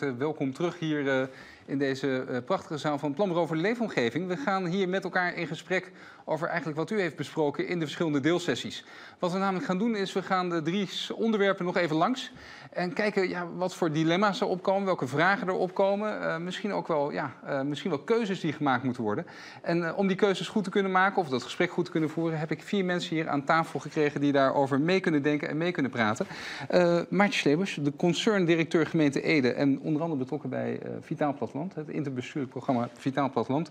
Welkom terug hier uh, in deze uh, prachtige zaal van Plan over Leefomgeving. We gaan hier met elkaar in gesprek over eigenlijk wat u heeft besproken in de verschillende deelsessies. Wat we namelijk gaan doen is, we gaan de drie onderwerpen nog even langs. En kijken ja, wat voor dilemma's er opkomen, welke vragen er opkomen. Uh, misschien ook wel, ja, uh, misschien wel keuzes die gemaakt moeten worden. En om die keuzes goed te kunnen maken, of dat gesprek goed te kunnen voeren, heb ik vier mensen hier aan tafel gekregen die daarover mee kunnen denken en mee kunnen praten. Maartje Slebers, de concerndirecteur gemeente Ede en onder andere betrokken bij Vitaal Platteland, het interbestuurlijk programma Vitaal Platteland.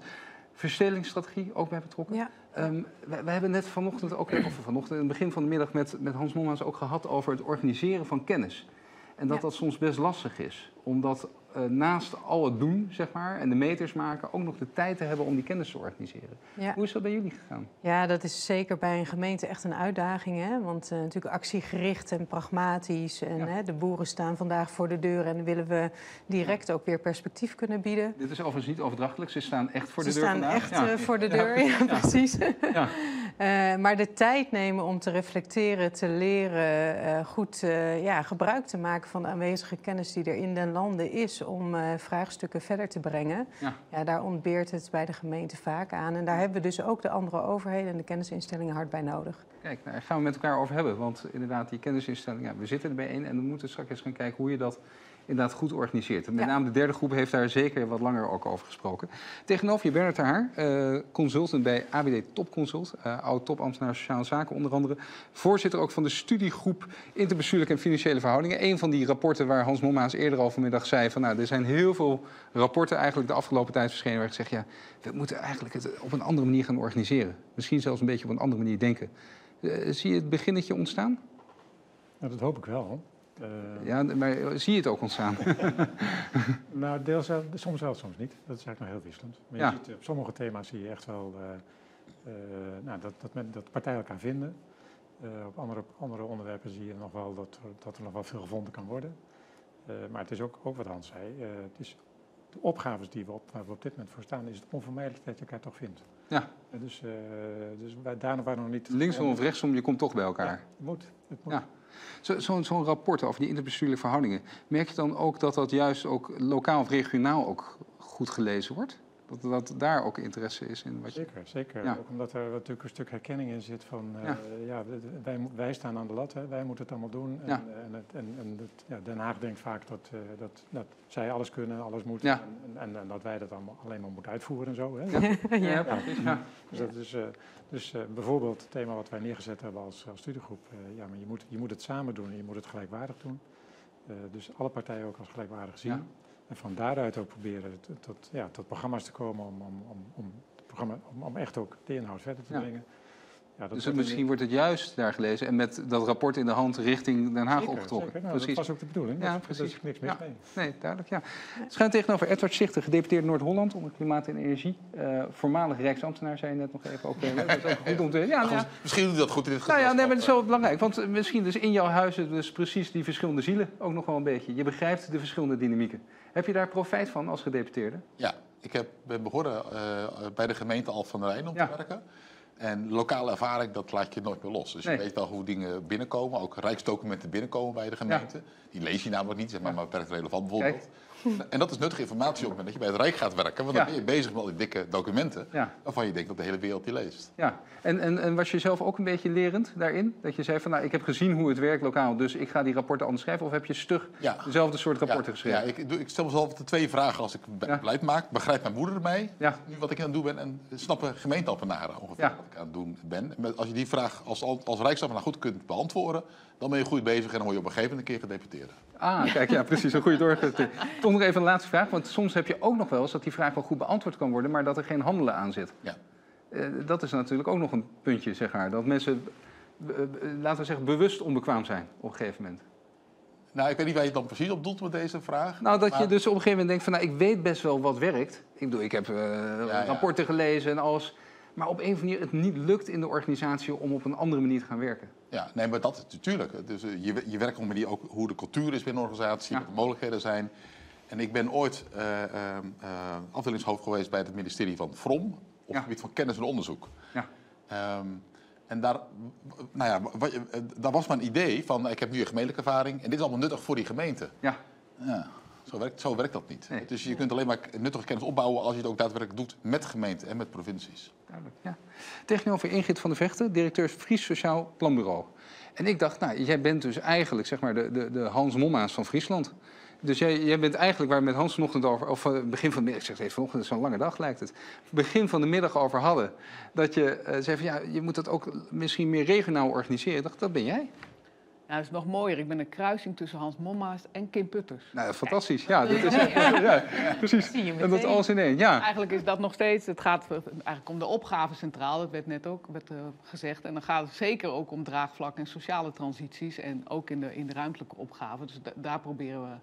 Verstedelingsstrategie ook bij betrokken. Ja. Um, we, we, hebben net vanochtend ook, of vanochtend in het begin van de middag met, met Hans Mommaas ook gehad over het organiseren van kennis. En dat ja. dat soms best lastig is. Omdat uh, naast al het doen, zeg maar, en de meters maken, ook nog de tijd te hebben om die kennis te organiseren. Ja. Hoe is dat bij jullie gegaan? Ja, dat is zeker bij een gemeente echt een uitdaging. Hè? Want uh, natuurlijk actiegericht en pragmatisch. En Ja. hè, de boeren staan vandaag voor de deur en willen we direct ook weer perspectief kunnen bieden. Dit is overigens niet overdrachtelijk, ze staan echt voor Ze de deur staan vandaag. echt eh, voor de deur, ja, ja. precies. Eh, maar de tijd nemen om te reflecteren, te leren, eh, goed eh, ja, gebruik te maken van de aanwezige kennis die er in den landen is om vraagstukken verder te brengen. Ja. Ja, daar ontbeert het bij de gemeente vaak aan. En daar hebben we dus ook de andere overheden en de kennisinstellingen hard bij nodig. Kijk, daar gaan we met elkaar over hebben. Want inderdaad, die kennisinstelling, ja, we zitten erbij in en we moeten straks eens gaan kijken hoe je dat inderdaad goed organiseert. En met Ja. name de derde groep heeft daar zeker wat langer ook over gesproken. Tegenover je Bernard Haar, eh, consultant bij ABD Topconsult, eh oud topambtenaar Sociale Zaken onder andere. Voorzitter ook van de studiegroep Interbestuurlijke en Financiële Verhoudingen. Een van die rapporten waar Hans Mommaas eerder al vanmiddag zei van nou, er zijn heel veel rapporten eigenlijk de afgelopen tijd verschenen waar gezegd ja, we moeten eigenlijk het op een andere manier gaan organiseren. Misschien zelfs een beetje op een andere manier denken. Eh, zie je het beginnetje ontstaan? Nou, dat hoop ik wel. Eh, Ja, maar zie je het ook ontstaan? Nou, deels wel, soms wel, soms niet. Dat is eigenlijk nog heel wisselend. Maar Ja. je ziet, eh, op sommige thema's zie je echt wel eh, eh, nou, dat, dat, men, dat partijen elkaar vinden. Eh, op andere, andere onderwerpen zie je nog wel dat, er- dat er nog wel veel gevonden kan worden. Eh, maar het is ook, ook wat Hans zei. eh, het is de opgaves die we op, waar we op dit moment voor staan, is het onvermijdelijk dat je elkaar toch vindt. Ja. Eh, dus eh, dus wij, daarna waren we nog niet... Linksom of rechtsom, je komt toch bij elkaar. Ja, het moet. Het moet. Ja. Zo- Zo'n zo'n rapport over die interbestuurlijke verhoudingen, merk je dan ook dat dat juist ook lokaal of regionaal ook goed gelezen wordt? Dat, dat daar ook interesse is in wat je... Zeker, zeker. Ja. Ook omdat er natuurlijk een stuk herkenning in zit van, eh, Ja. wij, wij staan aan de lat, hè, wij moeten het allemaal doen. En, Ja. en, het, en, en het, ja, Den Haag denkt vaak dat, eh, dat, dat zij alles kunnen, alles moeten. En, en, dat wij dat allemaal alleen maar moeten uitvoeren en zo. Hè. Ja. precies. Dus, dat is, eh, dus bijvoorbeeld het thema wat wij neergezet hebben als, als studiegroep. ja, maar je moet, je moet het samen doen en je moet het gelijkwaardig doen. Dus alle partijen ook als gelijkwaardig zien. En van daaruit ook proberen tot, ja, tot programma's te komen om, om, om, om, programma, om, om echt ook de inhoud verder te brengen. Ja, dat Dus wordt misschien een- wordt het juist daar gelezen en met dat rapport in de hand richting Den Haag Zeker, opgetrokken. zeker. Nou, precies. Dat was ook de bedoeling. Ja, Dat- precies. is niks mis Ja. mee. Nee, duidelijk, ja. Schuin tegenover Edward Zichter, gedeputeerde Noord-Holland onder klimaat en energie. Eh, voormalig Rijksambtenaar, zei je net nog even. Ook, eh, dat is ook goed om te Ja, nou ja. Misschien doet hij dat goed in dit Nou ja, nee, maar dat is gezelschap. wel belangrijk. Want eh, misschien dus in jouw huizen dus precies die verschillende zielen ook nog wel een beetje. Je begrijpt de verschillende dynamieken. Heb je daar profijt van als gedeputeerde? Ja, ik heb, ben begonnen eh, bij de gemeente Alphen van der Rijn om Ja. te werken. En lokale ervaring, dat laat je nooit meer los. Dus Nee. je weet wel hoe dingen binnenkomen. Ook rijksdocumenten binnenkomen bij de gemeente. Die lees je namelijk niet, zeg maar, maar beperkt relevant bijvoorbeeld. En dat is nuttige informatie op het moment dat je bij het Rijk gaat werken. Want dan ben je bezig met al die dikke documenten. Waarvan je denkt dat de hele wereld die leest. Ja, en, en, en was je zelf ook een beetje lerend daarin? Dat je zei van, nou, ik heb gezien hoe het werkt lokaal, dus ik ga die rapporten anders schrijven? Of heb je stug dezelfde soort rapporten geschreven? Ja, ik, ik stel mezelf de twee vragen als ik beleid maak. Begrijpt mijn moeder? Ja. Nu wat ik aan het doen ben. En snappen gemeenteambtenaren ongeveer wat ik aan het doen ben. Als je die vraag als, als Rijksambtenaar goed kunt beantwoorden... dan ben je goed bezig en dan word je op een gegeven moment een keer gedeputeerde. Ah, kijk, ja, precies. Een goede doorgezet. Toch nog even een laatste vraag. Want soms heb je ook nog wel eens dat die vraag wel goed beantwoord kan worden, maar dat er geen handelen aan zit. Ja. Eh, dat is natuurlijk ook nog een puntje, zeg maar. Dat mensen, eh, eh, laten we zeggen, bewust onbekwaam zijn op een gegeven moment. Nou, ik weet niet waar je dan precies op doelt met deze vraag. Nou, dat je dus op een gegeven moment denkt van, nou, ik weet best wel wat werkt. Ik bedoel, ik heb ja. rapporten gelezen en alles. Maar op een of andere manier het niet lukt in de organisatie om op een andere manier te gaan werken. Ja, nee, maar dat is natuurlijk. Dus, eh, je, je werkt op een manier ook hoe de cultuur is binnen een organisatie, Ja. wat de mogelijkheden zijn. En ik ben ooit eh, eh, eh, afdelingshoofd geweest bij het ministerie van VROM op het gebied van kennis en onderzoek. Ja. Ehm, en daar, nou ja, daar was mijn idee van, ik heb nu een gemeentelijke ervaring en dit is allemaal nuttig voor die gemeente. Ja, Ja, zo werkt. Zo werkt dat niet. Dus je kunt alleen maar nuttige kennis opbouwen als je het ook daadwerkelijk doet met gemeenten en met provincies. Duidelijk, ja. Tegenover Ingrid van der Vechten, directeur Fries Sociaal Planbureau. En ik dacht, nou, jij bent dus eigenlijk zeg maar, de, de, de Hans Momma's van Friesland. Dus jij, jij bent eigenlijk waar we met Hans vanochtend over, of uh, begin van de middag, ik zeg even vanochtend, zo'n lange dag lijkt het. Begin van de middag over hadden. Dat je uh, zei van ja, je moet dat ook misschien meer regionaal organiseren. Ik dacht, dat ben jij. Nou, dat is nog mooier. Ik ben een kruising tussen Hans Momma's en Kim Putters. Nou, fantastisch. Ja, dat is, ja, precies. En dat alles in één. Ja. Eigenlijk is dat nog steeds, het gaat eigenlijk om de opgave centraal. Dat werd net ook werd, uh, gezegd. En dan gaat het zeker ook om draagvlak en sociale transities. En ook in de, in de ruimtelijke opgave. Dus daar proberen we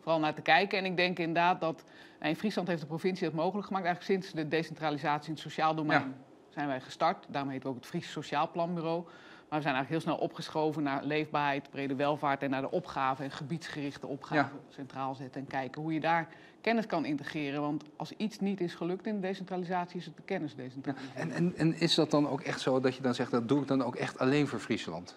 vooral naar te kijken. En ik denk inderdaad dat in Friesland heeft de provincie dat mogelijk gemaakt. Eigenlijk sinds de decentralisatie in het sociaal domein ja. zijn wij gestart. Daarom heet we ook het Fries Sociaal Planbureau. Maar we zijn eigenlijk heel snel opgeschoven naar leefbaarheid, brede welvaart en naar de opgave en gebiedsgerichte opgaven ja. centraal zetten. En kijken hoe je daar kennis kan integreren. Want als iets niet is gelukt in de decentralisatie, is het de kennisdecentralisatie. Ja. En, en, en is dat dan ook echt zo dat je dan zegt, dat doe ik dan ook echt alleen voor Friesland?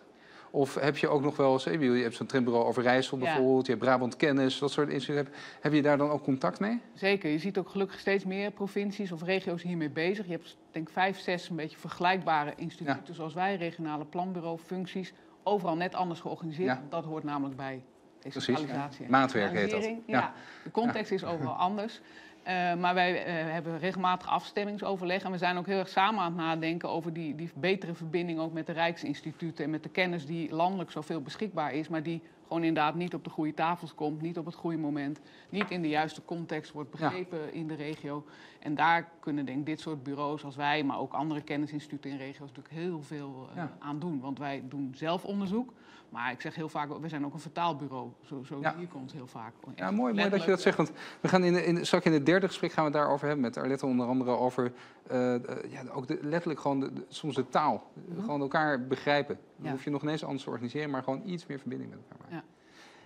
Of heb je ook nog wel eens, je hebt zo'n trendbureau over Rijssel bijvoorbeeld, ja. je hebt Brabant Kennis, dat soort instituten. Heb je daar dan ook contact mee? Zeker, je ziet ook gelukkig steeds meer provincies of regio's hiermee bezig. Je hebt denk ik vijf, zes een beetje vergelijkbare instituten ja. zoals wij, regionale planbureau, functies. Overal net anders georganiseerd. Ja. Dat hoort namelijk bij decentralisatie. Maatwerk heet dat. Ja. de context is overal anders. Uh, maar wij uh, hebben regelmatig afstemmingsoverleg. En we zijn ook heel erg samen aan het nadenken over die, die betere verbinding ook met de Rijksinstituten. En met de kennis die landelijk zoveel beschikbaar is, maar die gewoon inderdaad niet op de goede tafels komt, niet op het goede moment, niet in de juiste context wordt begrepen ja. in de regio. En daar kunnen denk ik dit soort bureaus als wij, maar ook andere kennisinstituten in regio's natuurlijk heel veel uh, ja. aan doen. Want wij doen zelf onderzoek. Maar ik zeg heel vaak, we zijn ook een vertaalbureau. Zo, zo ja. hier komt heel vaak. Ja, mooi, mooi dat je dat zegt. Want we gaan in, in, straks in het derde gesprek gaan we het daarover hebben. Met Arlette onder andere over uh, ja, ook de, letterlijk gewoon de, de, soms de taal. Mm -hmm. Gewoon elkaar begrijpen. Dan hoef je nog ineens anders te organiseren, maar gewoon iets meer verbinding met elkaar maken.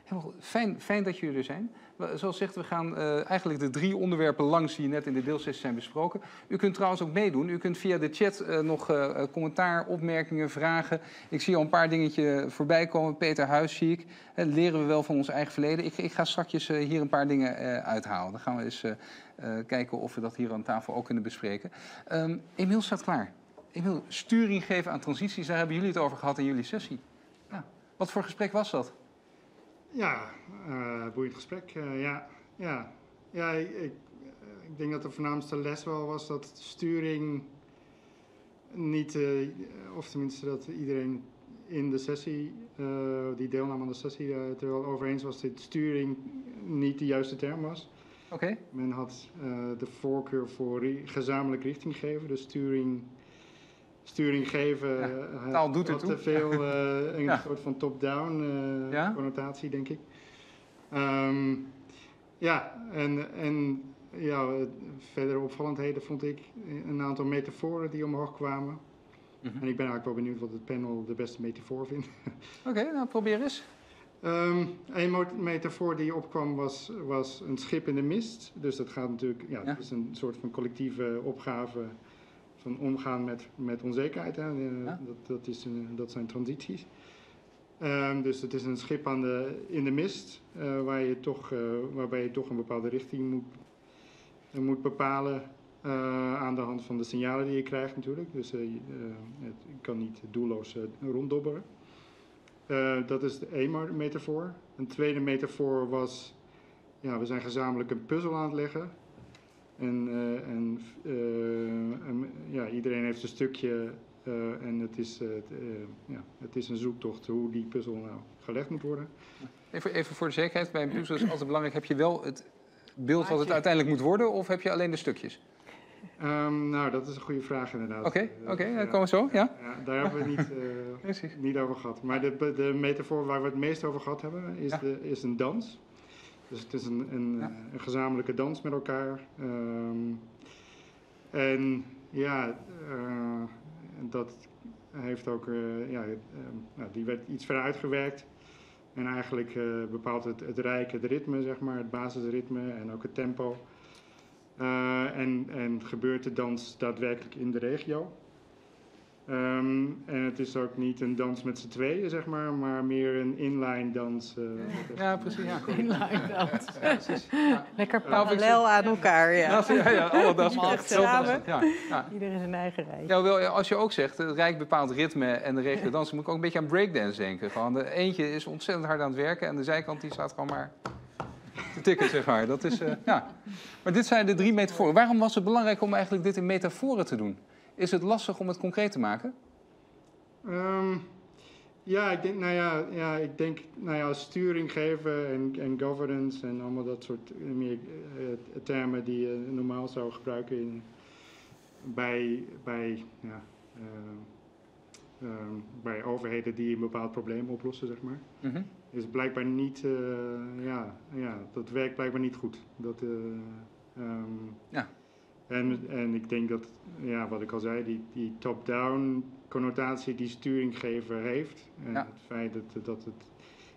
Helemaal fijn, fijn dat jullie er zijn. Zoals gezegd, we gaan uh, eigenlijk de drie onderwerpen langs die net in de deelsessie zijn besproken. U kunt trouwens ook meedoen. U kunt via de chat uh, nog uh, commentaar, opmerkingen, vragen. Ik zie al een paar dingetjes voorbij komen. Peter Huis zie ik. leren we wel van ons eigen verleden. Ik, ik ga straks hier een paar dingen uithalen. Dan gaan we eens kijken of we dat hier aan tafel ook kunnen bespreken. Um, Emiel staat klaar. Emiel, sturing geven aan transities. Daar hebben jullie het over gehad in jullie sessie. Ja. Wat voor gesprek was dat? Ja, uh, boeiend gesprek. Uh, ja, ja. ja ik, ik, denk dat de voornaamste les wel was dat sturing niet, uh, of tenminste dat iedereen in de sessie, die deelnam aan de sessie, het er wel over eens was dat sturing niet de juiste term was. Oké. Okay. Men had de voorkeur voor gezamenlijk richting geven, dus sturing sturing geven. Ja, taal doet het te veel uh, een ja. soort van top-down uh, ja? connotatie, denk ik. Um, ja, en, en ja, verdere opvallendheden vond ik een aantal metaforen die omhoog kwamen. Mm -hmm. En ik ben eigenlijk wel benieuwd wat het panel de beste metafoor vindt. Oké, okay, nou probeer eens. Um, een metafoor die opkwam was, was een schip in de mist. Dus dat gaat natuurlijk, ja, ja. dat is een soort van collectieve opgave van omgaan met, met onzekerheid. Hè. Ja. Dat, dat, is een, dat zijn transities. Um, dus het is een schip aan de, in de mist, uh, waar je toch, uh, waarbij je toch een bepaalde richting moet, moet bepalen aan de hand van de signalen die je krijgt natuurlijk. Dus je kan niet doelloos ronddobberen. dat is de één metafoor. Een tweede metafoor was, ja, we zijn gezamenlijk een puzzel aan het leggen. En, uh, en, uh, en, ja, iedereen heeft een stukje uh, en het is, ja, het is een zoektocht hoe die puzzel nou gelegd moet worden. Even, even voor de zekerheid, bij een puzzel is altijd belangrijk, heb je wel het beeld wat het uiteindelijk moet worden of heb je alleen de stukjes? Um, nou, dat is een goede vraag inderdaad. Oké, okay, okay, ja, komen we zo, ja? ja daar hebben we het niet, niet over gehad. Maar de, de metafoor waar we het meest over gehad hebben is, ja. de, is een dans. Dus het is een, een, ja. een gezamenlijke dans met elkaar. Um, en ja, uh, dat heeft ook, uh, ja, uh, nou, die werd iets verder uitgewerkt. En eigenlijk bepaalt het, het rijk, het ritme, zeg maar, het basisritme en ook het tempo. en, en gebeurt de dans daadwerkelijk in de regio. Ehm, en het is ook niet een dans met z'n tweeën, zeg maar, maar meer een inline dans. eh, Ja, precies. Ja. Inline dans. precies. Ja. Lekker parallel aan elkaar, ja. Ja, ja, ja, alle Allemaal echt samen. Ja, ja. Ieder in zijn eigen rij. Ja, wel, als je ook zegt, het Rijk bepaalt ritme en de regio dansen, moet ik ook een beetje aan breakdance denken. Gewoon, de eentje is ontzettend hard aan het werken en de zijkant die staat gewoon maar te tikken, zeg maar. Dat is, eh, ja. Maar dit zijn de drie metaforen. Waarom was het belangrijk om eigenlijk dit in metaforen te doen? Is het lastig om het concreet te maken? Ehm, ja, ik denk, nou ja, ja, ik denk, nou ja, sturing geven en, en governance en allemaal dat soort eh, meer eh, termen die je normaal zou gebruiken in, bij, bij, ja, ehm, ehm, bij overheden die een bepaald probleem oplossen, zeg maar. Mhm. Is blijkbaar niet, eh, ja, ja, dat werkt blijkbaar niet goed. Dat, eh, ehm, Ja. En, en ik denk dat, ja, wat ik al zei, die, die top-down connotatie die sturinggever heeft. En Ja. het feit dat, dat het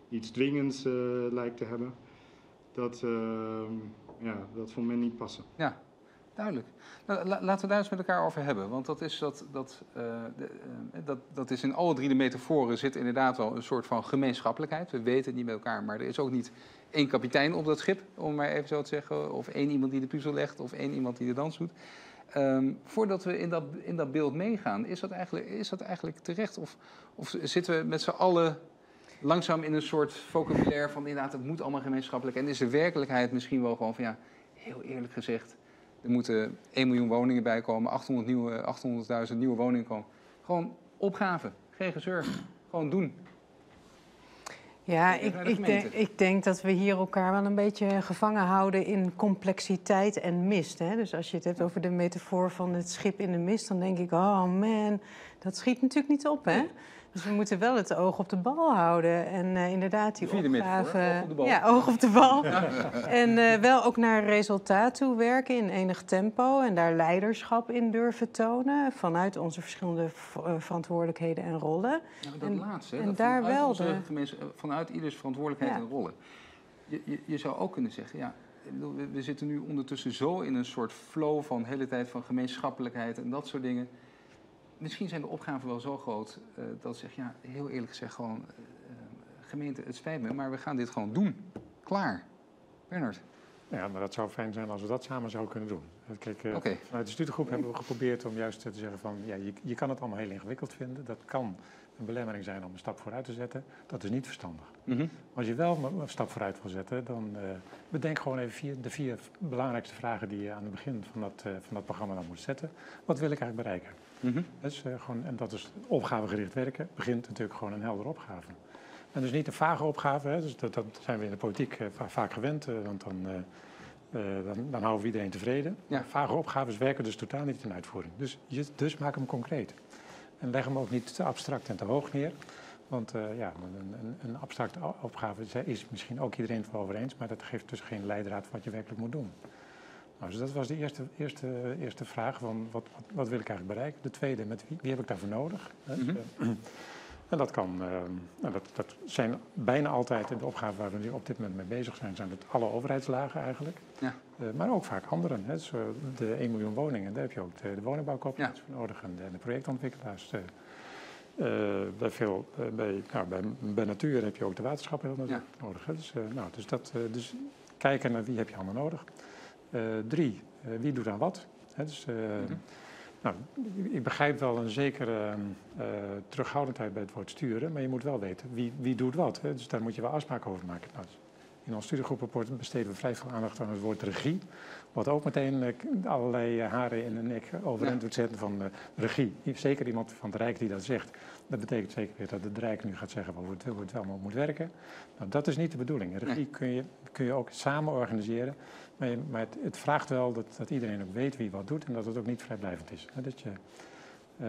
iets dwingends eh, lijkt te hebben. Dat, ehm, ja, dat vond men niet passen. Duidelijk. Nou, la- laten we daar eens met elkaar over hebben. Want dat is, dat, dat, eh, de, eh, dat, dat is in alle drie de metaforen zit inderdaad wel een soort van gemeenschappelijkheid. We weten het niet met elkaar, maar er is ook niet één kapitein op dat schip, om maar even zo te zeggen. Of één iemand die de puzzel legt, of één iemand die de dans doet. Ehm, voordat we in dat, in dat beeld meegaan, is dat eigenlijk, is dat eigenlijk terecht? Of, of zitten we met z'n allen langzaam in een soort vocabulaire van inderdaad, het moet allemaal gemeenschappelijk. En is de werkelijkheid misschien wel gewoon van ja, heel eerlijk gezegd, er moeten 1 miljoen woningen bij komen, 800 nieuwe, 800.000 nieuwe woningen komen. Gewoon opgave, geen gezeur, gewoon doen. Ja, ik, ik, denk, ik denk dat we hier elkaar wel een beetje gevangen houden in complexiteit en mist. Hè? Dus als je het hebt over de metafoor van het schip in de mist, dan denk ik, oh man, dat schiet natuurlijk niet op, hè? Dus we moeten wel het oog op de bal houden. En eh, inderdaad, die opgave... oog op de bal. Ja, oog op de bal. En eh, wel ook naar resultaat toe werken in enig tempo. En daar leiderschap in durven tonen. Vanuit onze verschillende eh, verantwoordelijkheden en rollen. Ja, dat En- laatste, hè, en dat daar vanuit wel onze de- gemeens- vanuit ieders verantwoordelijkheid Ja. en rollen. Je, je, je zou ook kunnen zeggen, ja, we, zitten nu ondertussen zo in een soort flow van hele tijd van gemeenschappelijkheid en dat soort dingen. Misschien zijn de opgaven wel zo groot eh, dat zeg ja, heel eerlijk gezegd gewoon, eh, eh, gemeente, het spijt me, maar we gaan dit gewoon doen. Klaar. Bernard. Ja, maar dat zou fijn zijn als we dat samen zouden kunnen doen. Kijk, Oké. vanuit de studiegroep hebben we geprobeerd om juist te zeggen van... Ja, je, je kan het allemaal heel ingewikkeld vinden. Dat kan een belemmering zijn om een stap vooruit te zetten. Dat is niet verstandig. Mhm. Als je wel een stap vooruit wil zetten, dan bedenk gewoon even vier, de vier belangrijkste vragen die je aan het begin van dat, van dat programma dan moet zetten. Wat wil ik eigenlijk bereiken? Dus, eh, gewoon, en dat is opgavegericht werken. Begint natuurlijk gewoon een heldere opgave. En dus niet een vage opgave, hè, dus dat, dat zijn we in de politiek eh, va- vaak gewend, eh, want dan, dan, dan houden we iedereen tevreden. Ja. Vage opgaves werken dus totaal niet in uitvoering. Dus, dus maak hem concreet. En leg hem ook niet te abstract en te hoog neer. Want ja, een, een, abstracte opgave is- is misschien ook iedereen het wel over eens, maar dat geeft dus geen leidraad wat je werkelijk moet doen. Nou, dus dat was de eerste, eerste, eerste vraag, van wat, wat, wat wil ik eigenlijk bereiken? De tweede, met wie, wie heb ik daarvoor nodig? Mhm. Eh, En dat, kan, eh, nou, dat, dat zijn bijna altijd in de opgave waar we nu op dit moment mee bezig zijn, zijn het alle overheidslagen eigenlijk. Ja. Eh, maar ook vaak anderen. Hè. Dus, de 1 miljoen woningen, daar heb je ook de, de woningbouwcoöperaties voor nodig en de, de projectontwikkelaars. bij, veel, bij, nou, bij, bij natuur heb je ook de waterschappen heel Ja. nodig. Hè. Dus, nou, dus, dat, dus kijken naar wie heb je allemaal nodig. Eh, drie, eh, wie doet aan wat? Dus, eh, Mhm. nou, ik begrijp wel een zekere terughoudendheid bij het woord sturen, maar je moet wel weten wie, wie doet wat. Dus daar moet je wel afspraken over maken. Nou, in ons studiegroeprapport besteden we vrij veel aandacht aan het woord regie. Wat ook meteen allerlei haren in de nek overeind doet zetten van regie. Zeker iemand van het Rijk die dat zegt. Dat betekent zeker weer dat het Rijk nu gaat zeggen hoe het, hoe het wel moet werken. Nou, dat is niet de bedoeling. Regie kun, je, kun je ook samen organiseren. Maar, je- maar het, het vraagt wel dat, dat iedereen ook weet wie wat doet en dat het ook niet vrijblijvend is. Hè, Dat je, eh,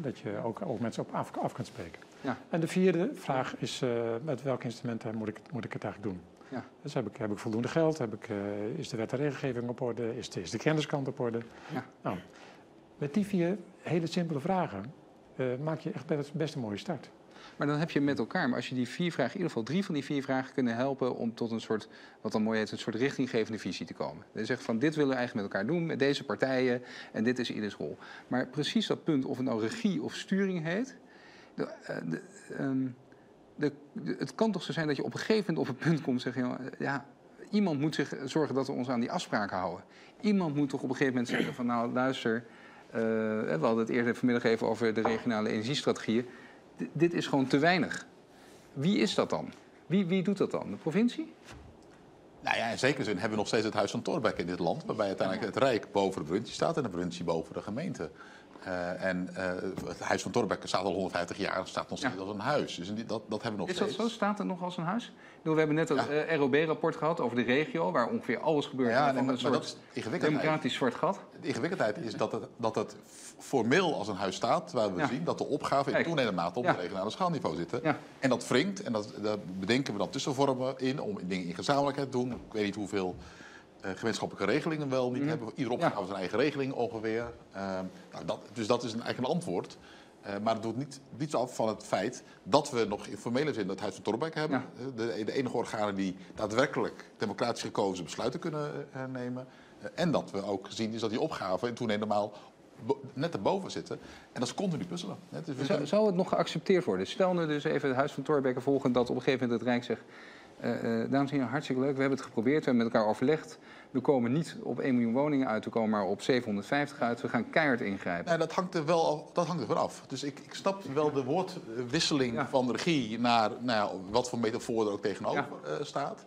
dat je ook, ook mensen op af, af kunt spreken. Ja. En de vierde vraag is, eh, met welk instrument eh, moet ik, moet ik het eigenlijk doen? Ja. Dus heb ik, heb ik voldoende geld? Heb ik, is de wet en regelgeving op orde? Is de, is de kenniskant op orde? Ja. Nou, met die vier hele simpele vragen maak je echt best, best een mooie start. Maar dan heb je met elkaar, maar als je die vier vragen, in ieder geval drie van die vier vragen kunnen helpen om tot een soort, wat dan mooi heet, een soort richtinggevende visie te komen. Je zegt van dit willen we eigenlijk met elkaar doen, met deze partijen en dit is ieders rol. Maar precies dat punt, of het nou regie of sturing heet, de, eh, ehm, de, het kan toch zo zijn dat je op een gegeven moment op het punt komt en zegt, ja, iemand moet zich zorgen dat we ons aan die afspraken houden. Iemand moet toch op een gegeven moment zeggen van nou luister, uh, we hadden het eerder vanmiddag even over de regionale energiestrategieën. Dit is gewoon te weinig. Wie is dat dan? Wie, wie doet dat dan? De provincie? Nou ja, in zekere zin hebben we nog steeds het Huis van Torbeck in dit land, waarbij uiteindelijk het Rijk boven de provincie staat en de provincie boven de gemeente. Uh, en uh, het Huis van Torbeck staat al 150 jaar, staat nog steeds ja. als een huis. Dus dat, dat hebben we nog Is steeds. Dat zo? Staat het nog als een huis? We hebben net het ja. uh, ROB-rapport gehad over de regio, waar ongeveer alles gebeurt. Ja, nee, maar, maar dat is ingewikkeldheid. democratisch zwart gat. De ingewikkeldheid is dat het, dat het formeel als een huis staat, waar we Ja. zien dat de opgaven in toenemende mate op het regionale schaalniveau zitten. En dat wringt, en dat, daar bedenken we dan tussenvormen in om dingen in gezamenlijkheid te doen. Ik weet niet hoeveel eh, gemeenschappelijke regelingen we wel niet Mhm. hebben. Iedere opgave zijn eigen regeling ongeveer. Ehm, nou, dat, dus dat is een, eigenlijk een antwoord. Eh, maar het doet niet, niets af van het feit dat we nog in formele zin het Huis van Torbeck hebben. Eh, De, de enige organen die daadwerkelijk democratisch gekozen besluiten kunnen nemen. En dat we ook zien is dat die opgaven in toenemende maal bo- net erboven zitten. En dat is continu puzzelen. Zou, zou het nog geaccepteerd worden? Stel nu dus even het Huis van Thorbecke volgen dat op een gegeven moment het Rijk zegt... eh, eh, dames en heren, hartstikke leuk, we hebben het geprobeerd, we hebben met elkaar overlegd. We komen niet op 1 miljoen woningen uit, we komen maar op 750 uit. We gaan keihard ingrijpen. Nou, dat hangt er wel af- dat hangt er vanaf. Dus ik, ik snap wel de woordwisseling Ja. van de regie naar nou, ja, wat voor metafoor er ook tegenover eh, staat.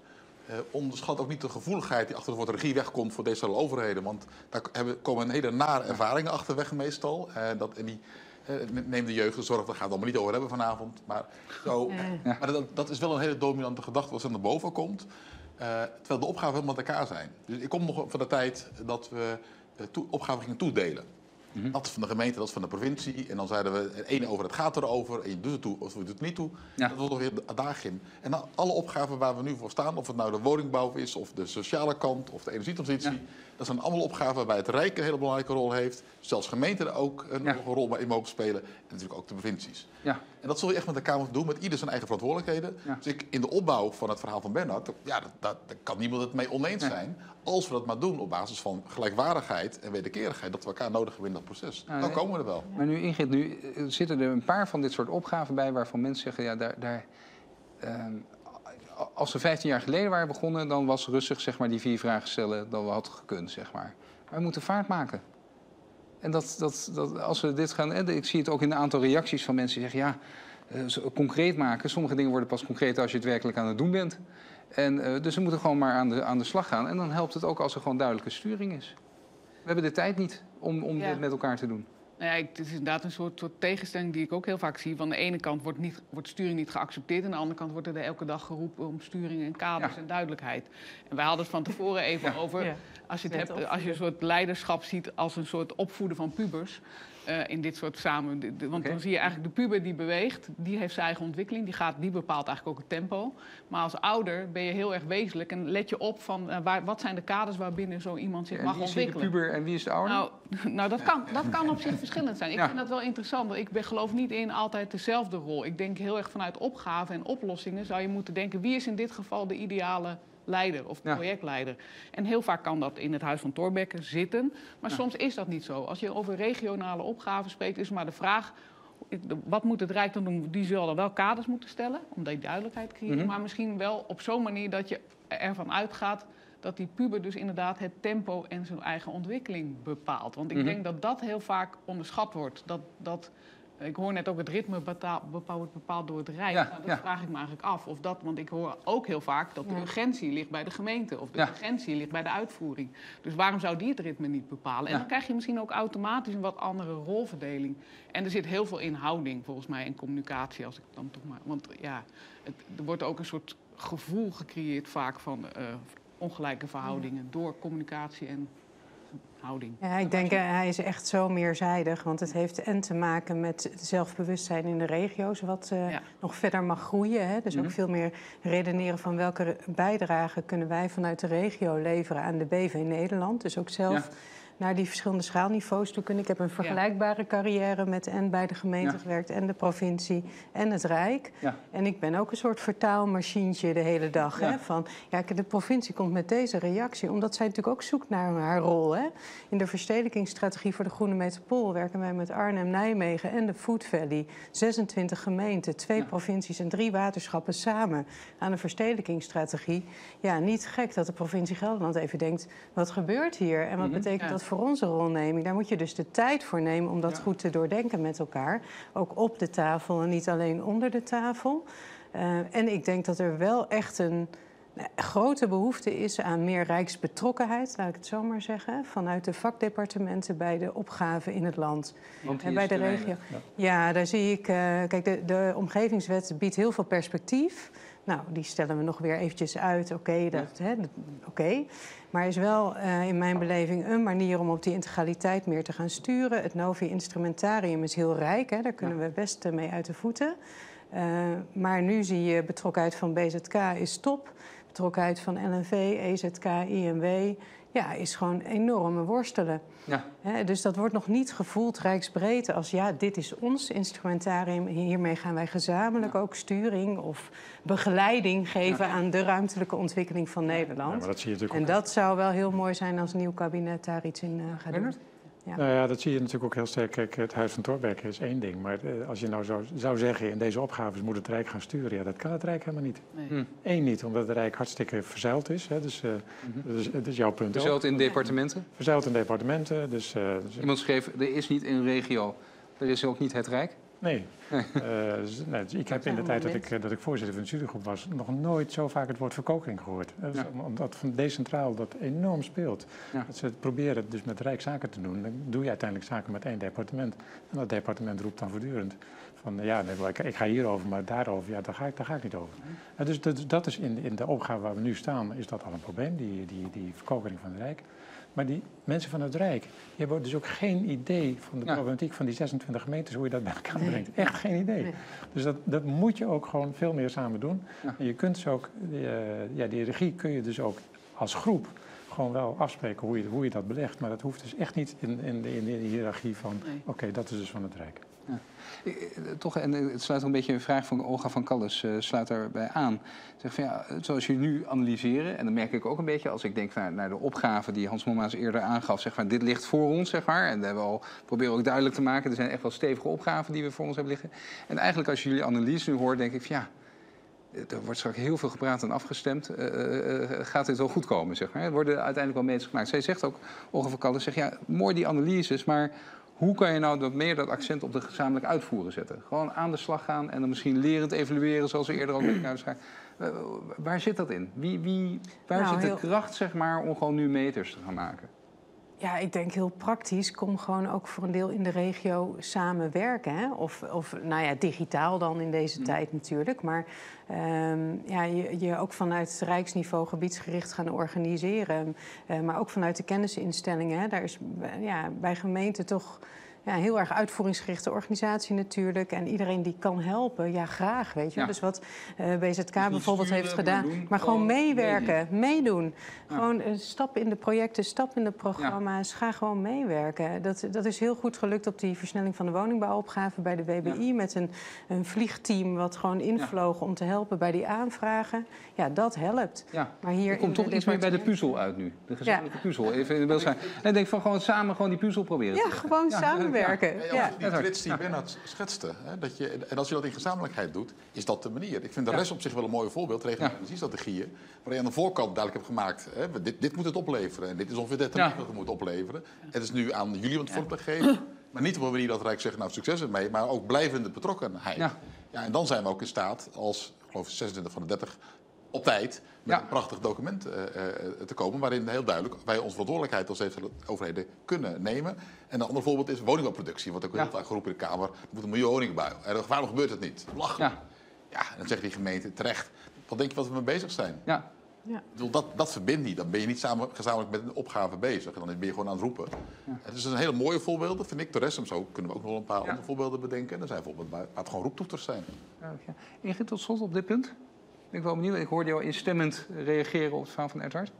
Onderschat ook niet de gevoeligheid die achter het woord regie wegkomt voor deze overheden. Want daar hebben, komen hele nare ervaringen achterweg meestal. Eh, dat, en die, neem de jeugd de zorg, daar gaan we het allemaal niet over hebben vanavond. Maar, zo, Ja. maar dat, dat is wel een hele dominante gedachte wat er naar boven komt. Eh, terwijl de opgaven helemaal met elkaar zijn. Dus ik kom nog van de tijd dat we eh, toe- opgaven gingen toedelen. Dat van de gemeente, dat van de provincie. En dan zeiden we, het ene over het gaat erover. En je doet het toe of je doet het niet toe. Ja. Dat was nog weer het adagium. En dan alle opgaven waar we nu voor staan, of het nou de woningbouw is, of de sociale kant, of de energietransitie. Dat zijn allemaal opgaven waarbij het Rijk een hele belangrijke rol heeft. Zelfs gemeenten er ook een, Ja. rol in mogen spelen. En natuurlijk ook de provincies. Ja, En dat zul je echt met elkaar moeten doen, met ieder zijn eigen verantwoordelijkheden. Ja. Dus ik, in de opbouw van het verhaal van Bernhard, ja, dat, dat, daar kan niemand het mee oneens Nee. zijn. Als we dat maar doen op basis van gelijkwaardigheid en wederkerigheid, dat we elkaar nodig hebben in dat proces. Dan nee. komen we er wel. maar nu Ingrid, nu eh, zitten er een paar van dit soort opgaven bij waarvan mensen zeggen, ja, daar, daar, ehm, als ze 15 jaar geleden waren begonnen, dan was rustig zeg maar, die vier vragen stellen dan we had gekund. Zeg maar. maar we moeten vaart maken. En dat, dat, dat, als we dit gaan. Ik zie het ook in een aantal reacties van mensen die zeggen: ja, eh, concreet maken. Sommige dingen worden pas concreet als je het werkelijk aan het doen bent. En, eh, dus we moeten gewoon maar aan de, aan de slag gaan. En dan helpt het ook als er gewoon duidelijke sturing is. We hebben de tijd niet om, om Ja. dit met elkaar te doen. Nou ja, ik- het is inderdaad een soort, soort tegenstelling die ik ook heel vaak zie. Van de ene kant wordt, niet, wordt sturing niet geaccepteerd... en aan de andere kant wordt er elke dag geroepen om sturing en kaders Ja. en duidelijkheid. En wij hadden het van tevoren even Ja. over... Ja. Als je, het hebt, als je een soort leiderschap ziet als een soort opvoeden van pubers... eh, in dit soort samen... want dan zie je eigenlijk de puber die beweegt... die heeft zijn eigen ontwikkeling, die, gaat, die bepaalt eigenlijk ook het tempo. Maar als ouder ben je heel erg wezenlijk... en let je op van eh, waar, wat zijn de kaders waarbinnen zo iemand zich En mag wie is de ontwikkelen. puber en wie is de ouder? Nou, nou dat, kan, dat kan op zich verschillend zijn. Ik Ja. vind dat wel interessant. want Ik ben, geloof niet in altijd dezelfde rol. Ik denk heel erg vanuit opgaven en oplossingen zou je moeten denken... wie is in dit geval de ideale leider of Ja. projectleider? En heel vaak kan dat in het Huis van Thorbecke zitten. Maar soms is dat niet zo. Als je over regionale opgaven spreekt, is maar de vraag... Wat moet het Rijk dan doen? Die zullen wel kaders moeten stellen, om die duidelijkheid te creëren. Mhm. Maar misschien wel op zo'n manier dat je ervan uitgaat dat die puber dus inderdaad het tempo en zijn eigen ontwikkeling bepaalt. Want ik Mhm. denk dat dat heel vaak onderschat wordt. Dat, dat, ik hoor net ook het ritme bepaald, wordt bepaald door het Rijk. Ja, Nou, dat ja. vraag ik me eigenlijk af. Of dat, want ik hoor ook heel vaak dat de urgentie ligt bij de gemeente. Of de Ja. urgentie ligt bij de uitvoering. Dus waarom zou die het ritme niet bepalen? En Ja. dan krijg je misschien ook automatisch een wat andere rolverdeling. En er zit heel veel in houding volgens mij en communicatie. Als ik dan toch maar, want ja, het, er wordt ook een soort gevoel gecreëerd vaak van eh, ongelijke verhoudingen door communicatie en houding. Ja, ik denk eh, hij is echt zo meerzijdig. Want het heeft en te maken met zelfbewustzijn in de regio's, wat eh, Ja. nog verder mag groeien. Hè? Dus Mhm. ook veel meer redeneren van welke bijdrage kunnen wij vanuit de regio leveren aan de BV Nederland. Dus ook zelf naar die verschillende schaalniveaus toe kunnen. Ik heb een vergelijkbare carrière met en bij de gemeente Ja. gewerkt en de provincie en het Rijk. Ja. En ik ben ook een soort vertaalmachientje de hele dag. Hè? Van, ja, de provincie komt met deze reactie, omdat zij natuurlijk ook zoekt naar haar rol. Hè? In de verstedelijkingsstrategie voor de Groene Metropool werken wij met Arnhem, Nijmegen en de Food Valley. 26 gemeenten, twee provincies en drie waterschappen samen aan een verstedelijkingsstrategie. Ja, niet gek dat de provincie Gelderland even denkt: wat gebeurt hier en wat Mhm. betekent Ja. Voor onze rolneming? Daar moet je dus de tijd voor nemen om dat Ja. goed te doordenken met elkaar. Ook op de tafel en niet alleen onder de tafel. Eh, en ik denk dat er wel echt een nou, grote behoefte is aan meer rijksbetrokkenheid, laat ik het zo maar zeggen, vanuit de vakdepartementen bij de opgaven in het land. En bij is de regio. Ja, daar zie ik. eh, kijk, de, de omgevingswet biedt heel veel perspectief. Nou, die stellen we nog weer eventjes uit. Oké, dat, hè, dat- oké. Maar is wel eh, in mijn beleving een manier om op die integraliteit meer te gaan sturen. Het Novi Instrumentarium is heel rijk. Hè, daar kunnen we best eh, mee uit de voeten. Eh, maar nu zie je betrokkenheid van BZK is top. Betrokkenheid van LNV, EZK, IMW. Ja, is gewoon enorme worstelen. Ja. Hè, dus dat wordt nog niet gevoeld rijksbreed als ja, dit is ons instrumentarium. Hiermee gaan wij gezamenlijk ook sturing of begeleiding geven aan de ruimtelijke ontwikkeling van Ja, Nederland. maar dat zie je natuurlijk en ook. dat zou wel heel mooi zijn als een nieuw kabinet daar iets in eh, gaat doen. Ja. Nou ja, dat zie je natuurlijk ook heel sterk. Kijk, het Huis van Torbeck is één ding. Maar eh, als je nou zou, zou zeggen, in deze opgaves moet het Rijk gaan sturen. Ja, dat kan het Rijk helemaal niet. Nee. Hm. Eén niet, omdat het Rijk hartstikke verzeild is. Hè, dus, eh, dat, is, dat is jouw punt ook. Verzeld in departementen. Verzeild in departementen. Dus, eh, dus- Iemand schreef, er is niet een regio. Er is ook niet het Rijk. Nee. Eh, dus, nee, dus ik heb in de tijd dat ik, eh, dat ik voorzitter van de studiegroep was... nog nooit zo vaak het woord verkokering gehoord. Eh, dus Ja. Omdat van decentraal dat enorm speelt. Ja. Dat ze het proberen dus met Rijk zaken te doen. Dan doe je uiteindelijk zaken met één departement. En dat departement roept dan voortdurend... van ja, nee, ik, ik ga hierover, maar daarover, ja, daar ga ik, daar ga ik niet over. Dus dat, dat is in, in de opgave waar we nu staan, is dat al een probleem, die, die, die verkokering van het Rijk. Maar die mensen van het Rijk, die hebben dus ook geen idee van de problematiek van die 26 gemeentes, hoe je dat bij elkaar brengt. Echt geen idee. Dus dat, dat moet je ook gewoon veel meer samen doen. En je kunt dus ook, eh, ja, die regie kun je dus ook als groep gewoon wel afspreken hoe je, hoe je dat belegt. Maar dat hoeft dus echt niet in, in, de, in de hiërarchie van, Nee. oké, dat is dus van het Rijk. Eh, Toch, en eh, het sluit een beetje een vraag van Olga van Kalles, eh, sluit daarbij aan. Zeg van ja, zoals jullie nu analyseren, en dan merk ik ook een beetje als ik denk naar, de opgave die Hans Mommaas eerder aangaf, zeg maar, dit ligt voor ons, zeg maar. En we hebben al, proberen ook duidelijk te maken, er zijn echt wel stevige opgaven die we voor ons hebben liggen. En eigenlijk als jullie analyse nu hoort, denk ik van ja, er wordt straks heel veel gepraat en afgestemd. Gaat dit wel goed komen, zeg maar? Er worden uiteindelijk wel meters gemaakt. Zij zegt ook, Olga van Kalles, zegt ja, mooi die analyses, maar hoe kan je nou dat meer dat accent op de gezamenlijk uitvoeren zetten? Gewoon aan de slag gaan en dan misschien lerend evalueren, zoals we eerder ook elkaar uh, Waar zit dat in? Wie, wie, waar Nou, zit de heel- kracht, zeg maar, om gewoon nu meters te gaan maken? Ja, ik denk heel praktisch. Kom gewoon ook voor een deel in de regio samenwerken. Hè? Of, of nou ja, digitaal dan in deze tijd natuurlijk. Maar ehm, ja, je, je ook vanuit het Rijksniveau gebiedsgericht gaan organiseren. Eh, maar ook vanuit de kennisinstellingen. Hè? Daar is ja, bij gemeenten toch ja, heel erg uitvoeringsgerichte organisatie natuurlijk. En iedereen die kan helpen, ja, graag, weet je. Ja. Dus wat eh, BZK bijvoorbeeld sturen, heeft gedaan. doen, maar gewoon meewerken, meedoen. Ja. Gewoon een stap in de projecten, stap in de programma's. Ga gewoon meewerken. Dat, dat is heel goed gelukt op die versnelling van de woningbouwopgave bij de WBI. Met een, een vliegteam wat gewoon invloog om te helpen bij die aanvragen. Ja, dat helpt. Maar hier Er komt toch iets meer bij de puzzel uit nu. De gezamenlijke puzzel. Even in de. En ik denk van gewoon samen gewoon die puzzel proberen. Ja, gewoon Ja, samenwerken. Ja, die trits die Bernhard schetste. Hè, dat je, en als je dat in gezamenlijkheid doet, is dat de manier. Ik vind de Ja. rest op zich wel een mooi voorbeeld, regionale energiestrategieën. Waar je aan de voorkant duidelijk hebt gemaakt, hè, dit, dit moet het opleveren. En dit is ongeveer de Ja. dat het moet opleveren. Het is nu aan jullie om het voor te geven. Maar niet op een manier dat Rijk zegt, nou succes ermee, maar ook blijvende betrokkenheid. Ja. Ja, en dan zijn we ook in staat, als ik geloof 26 van de 30 op tijd, met Ja. een prachtig document eh, eh, te komen. Waarin heel duidelijk wij onze verantwoordelijkheid als overheden kunnen nemen. En een ander voorbeeld is woningbouwproductie. Wordt ook Ja. heel vaak geroepen in de Kamer. Er moet een miljoen woningen bij. En waarom gebeurt het niet? Belachelijk. Ja. Ja. en dan zeggen die gemeenten terecht. Wat denk je wat we mee bezig zijn? Ja. Ja. Dat, dat verbindt niet. Dan ben je niet samen, gezamenlijk met een opgave bezig. En dan ben je gewoon aan het roepen. Het is een hele mooie voorbeeld, vind ik. De rest, en zo kunnen we ook nog wel een paar andere voorbeelden bedenken. Er zijn bijvoorbeeld waar het gewoon roeptoeters zijn. Ja. Ingrid, tot slot op dit punt. Ben ik wel benieuwd. Ik hoorde jou instemmend reageren op het verhaal van Edward.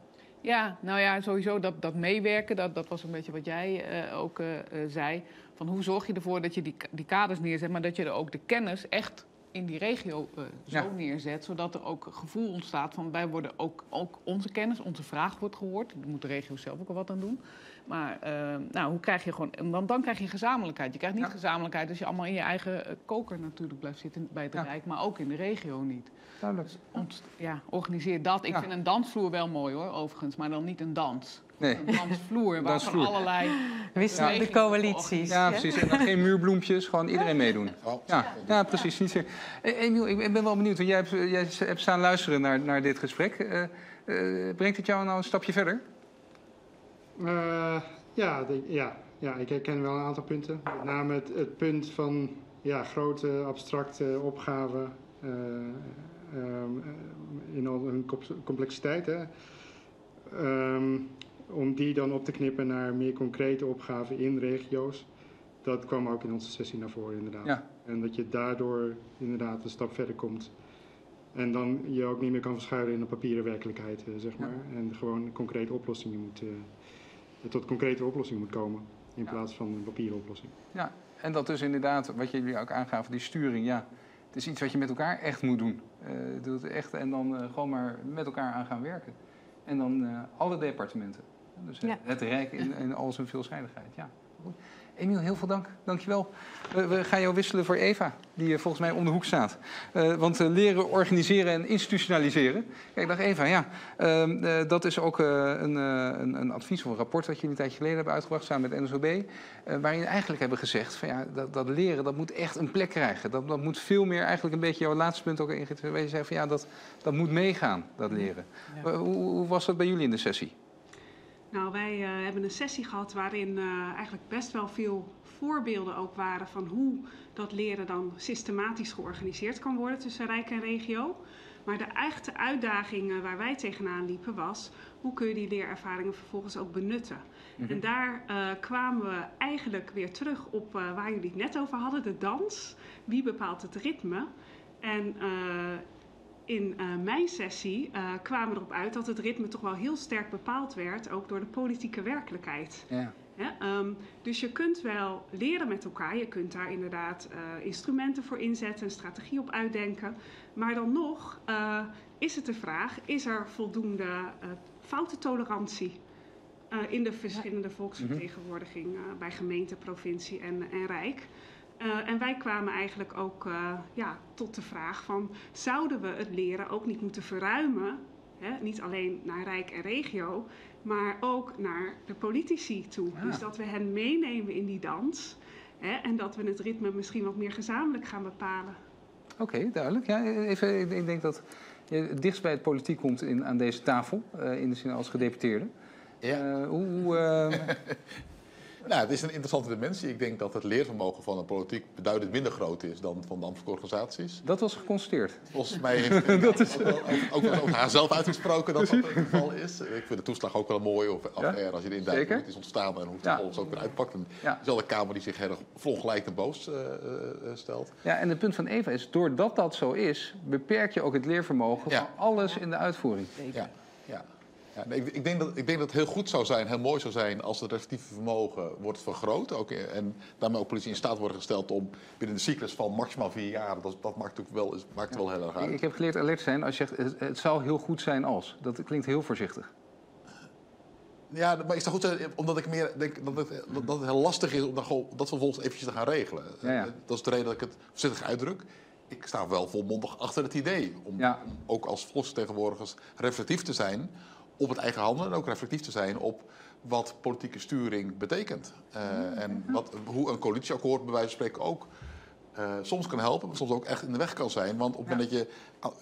Ja, nou ja, sowieso dat, dat meewerken, dat, dat was een beetje wat jij uh, ook uh, zei. Van hoe zorg je ervoor dat je die, die kaders neerzet, maar dat je er ook de kennis echt in die regio uh, zo ja. neerzet, zodat er ook gevoel ontstaat van wij worden ook, ook onze kennis, onze vraag wordt gehoord. Daar moet de regio zelf ook al wat aan doen. Maar uh, nou, hoe krijg je gewoon. Dan, dan krijg je gezamenlijkheid. Je krijgt niet ja. gezamenlijkheid als je allemaal in je eigen uh, koker natuurlijk blijft zitten bij het ja. Rijk, maar ook in de regio niet. Duidelijk. Dus ja, organiseer dat. Ik vind een dansvloer wel mooi hoor, overigens, maar dan niet een dans. Nee. Een dansvloer waar van allerlei. Wisselende coalities. Ja, precies. En dan geen muurbloempjes, gewoon iedereen meedoen. Ja, ja precies. Niet zo. Emiel, ik ben wel benieuwd, want jij hebt, jij hebt staan luisteren naar, naar dit gesprek. Uh, uh, brengt het jou nou een stapje verder? Uh, ja, de, ja, ja, ik herken wel een aantal punten. Met name het, het punt van ja, grote abstracte opgaven uh, um, in al hun complexiteit. Hè. Um, om die dan op te knippen naar meer concrete opgaven in regio's. Dat kwam ook in onze sessie naar voren, inderdaad. Ja. En dat je daardoor inderdaad een stap verder komt. En dan je ook niet meer kan verschuilen in een papieren werkelijkheid, zeg maar. Ja. En gewoon concrete oplossingen moet, uh, tot concrete oplossingen moet komen. In ja. plaats van een papieren oplossing. Ja, en dat is inderdaad, wat jullie ook aangaven, die sturing, ja. Het is iets wat je met elkaar echt moet doen. Uh, doe het echt en dan uh, gewoon maar met elkaar aan gaan werken. En dan alle departementen. Dus ja. het Rijk in, in al zijn veelzijdigheid. Ja. Goed. Emiel, heel veel dank. Dankjewel. We, we gaan jou wisselen voor Eva, die volgens mij om de hoek staat. Uh, want uh, leren, organiseren en institutionaliseren. Kijk, dag Eva, ja. Uh, dat is ook een, een, een, advies of een rapport dat jullie een tijdje geleden hebben uitgebracht samen met NSOB. waarin eigenlijk hebben gezegd van ja, dat, dat, leren dat moet echt een plek krijgen. Dat, dat moet veel meer, eigenlijk een beetje jouw laatste punt ook ingezet. Waar je zei van ja, dat, dat moet meegaan, dat leren. Ja. Hoe, hoe was dat bij jullie in de sessie? Nou, wij uh, hebben een sessie gehad waarin uh, eigenlijk best wel veel voorbeelden ook waren van hoe dat leren dan systematisch georganiseerd kan worden tussen Rijk en regio. Maar de echte uitdaging uh, waar wij tegenaan liepen was, hoe kun je die leerervaringen vervolgens ook benutten? Mm -hmm. En daar kwamen we eigenlijk weer terug op waar jullie het net over hadden, de dans. Wie bepaalt het ritme? En in uh, mijn sessie uh, kwamen we erop uit dat het ritme toch wel heel sterk bepaald werd, ook door de politieke werkelijkheid. Ja. Ja, um, dus je kunt wel leren met elkaar, je kunt daar inderdaad uh, instrumenten voor inzetten, een strategie op uitdenken. Maar dan nog is het de vraag, is er voldoende foutentolerantie in de verschillende volksvertegenwoordiging bij gemeente, provincie en, en Rijk? Uh, en wij kwamen eigenlijk ook uh, ja, tot de vraag van, zouden we het leren ook niet moeten verruimen? Hè? Niet alleen naar Rijk en regio, maar ook naar de politici toe. Ja. Dus dat we hen meenemen in die dans. Hè? En dat we het ritme misschien wat meer gezamenlijk gaan bepalen. Oké, okay, duidelijk. Ja, even, ik denk dat je het dichtst bij het politiek komt in, aan deze tafel, uh, in de zin als gedeputeerde. Ja. hoe... Nou, het is een interessante dimensie. Ik denk dat het leervermogen van de politiek beduidend minder groot is dan van de ambtelijke organisaties. Dat was geconstateerd. Volgens mij heeft dat is... ook, wel, ook haar zelf uitgesproken dat dat het geval is. Ik vind de toeslag ook wel mooi of affaire ja? als je erin duikt hoe het is ontstaan en hoe het vervolgens ook weer uitpakt. En ja. dezelfde Kamer die zich erg volgelijk en boos uh, uh, stelt. Ja, en het punt van Eva is, doordat dat zo is, beperk je ook het leervermogen van alles in de uitvoering. Ja. ja. Ja, ik, ik, denk dat, ik denk dat het heel goed zou zijn, heel mooi zou zijn als het reflectieve vermogen wordt vergroot. Ook, en daarmee ook politie in staat wordt gesteld om binnen de cyclus van maximaal vier jaar, dat, dat maakt, ook wel, maakt wel heel erg uit. Ik, ik heb geleerd alert zijn als je zegt het, het zou heel goed zijn als. Dat klinkt heel voorzichtig. Ja, maar is dat goed omdat ik meer denk dat het, dat het heel lastig is om dat, gewoon, dat vervolgens eventjes te gaan regelen. Ja, ja. Dat is de reden dat ik het voorzichtig uitdruk. Ik sta wel volmondig achter het idee om, ja. om ook als volksvertegenwoordigers reflectief te zijn op het eigen handelen en ook reflectief te zijn op wat politieke sturing betekent. Uh, en wat, hoe een coalitieakkoord bij wijze van spreken ook uh, soms kan helpen, maar soms ook echt in de weg kan zijn. Want op het moment dat je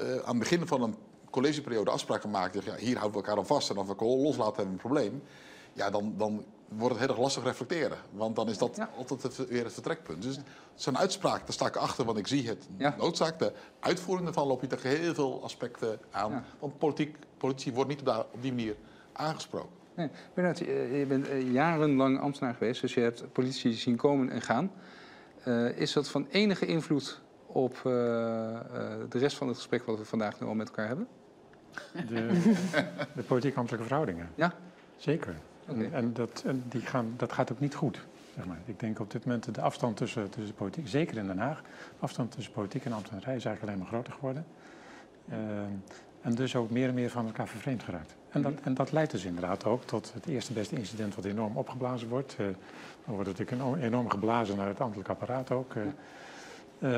uh, aan het begin van een collegeperiode afspraken maakt, zeg, ja, hier houden we elkaar dan vast en als we elkaar loslaten hebben we een probleem. Ja, dan, dan wordt het heel erg lastig reflecteren. Want dan is dat ja. altijd het, weer het vertrekpunt. Dus zo'n uitspraak, daar sta ik achter, want ik zie het ja. noodzaak. De uitvoering daarvan loop je tegen heel veel aspecten aan. Ja. Want politiek, politici wordt niet op, daar, op die manier aangesproken. Nee. Bernard, je bent jarenlang ambtenaar geweest, dus je hebt politici zien komen en gaan. Uh, is dat van enige invloed op uh, uh, de rest van het gesprek wat we vandaag nu al met elkaar hebben? De, de politiek-ambtelijke verhoudingen. Ja? Zeker. En, en dat, en die gaan, dat gaat ook niet goed. Zeg maar. Ik denk op dit moment de afstand tussen, tussen politiek, zeker in Den Haag, afstand tussen politiek en ambtenarij is eigenlijk alleen maar groter geworden. Uh, en dus ook meer en meer van elkaar vervreemd geraakt. En dat, en dat leidt dus inderdaad ook tot het eerste beste incident wat enorm opgeblazen wordt. Uh, dan wordt het natuurlijk enorm geblazen naar het ambtelijk apparaat ook. Uh,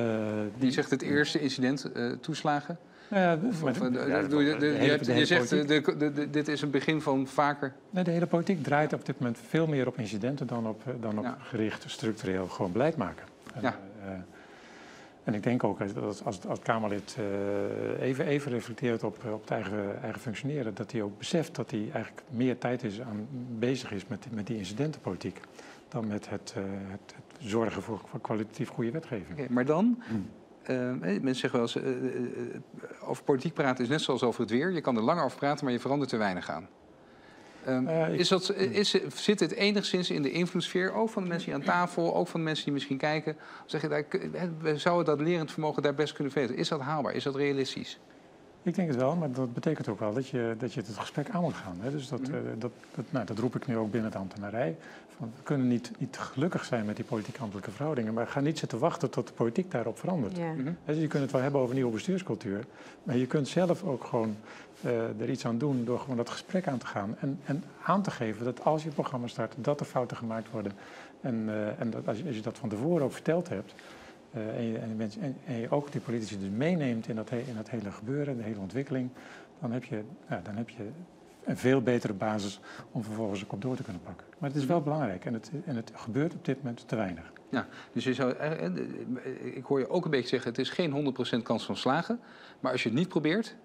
die zegt het eerste incident, toeslagen? Ja, je zegt, de, dit is een begin van vaker... Nee, de hele politiek draait op dit moment veel meer op incidenten dan op, dan op ja. gericht structureel gewoon beleid maken. En, ja. En ik denk ook dat als, als Kamerlid uh, even, even reflecteert op, op het eigen, eigen functioneren, dat hij ook beseft dat hij eigenlijk meer tijd is aan bezig is met, met die incidentenpolitiek dan met het, uh, het, het zorgen voor, voor, kwalitatief goede wetgeving. Okay, maar dan, hmm. Uh, mensen zeggen wel eens, uh, uh, over politiek praten is net zoals over het weer. Je kan er langer over praten, maar je verandert er weinig aan. Uh, is dat, is, zit het enigszins in de invloedssfeer, ook van de mensen die aan tafel, ook van de mensen die misschien kijken? Zeg je, daar, we zouden dat lerend vermogen daar best kunnen verbeteren. Is dat haalbaar? Is dat realistisch? Ik denk het wel, maar dat betekent ook wel dat je, dat je het gesprek aan moet gaan. Hè? Dus dat, mm. uh, dat, dat, nou, dat roep ik nu ook binnen de ambtenarij. Van, we kunnen niet, niet gelukkig zijn met die politiek-ambtelijke verhoudingen, maar ga niet zitten wachten tot de politiek daarop verandert. Yeah. Mm -hmm. dus je kunt het wel hebben over nieuwe bestuurscultuur, maar je kunt zelf ook gewoon uh, er iets aan doen door gewoon dat gesprek aan te gaan. En, en aan te geven dat als je programma start, dat er fouten gemaakt worden. En, uh, en dat als, je, als je dat van tevoren ook verteld hebt, uh, en, je, en, je, ook die politici dus meeneemt in dat, in dat hele gebeuren, de hele ontwikkeling, dan heb, je, ja, dan heb je een veel betere basis om vervolgens ook op door te kunnen pakken. Maar het is wel belangrijk en het, en het gebeurt op dit moment te weinig. Ja, dus je zou, ik hoor je ook een beetje zeggen, het is geen 100% kans van slagen, maar als je het niet probeert,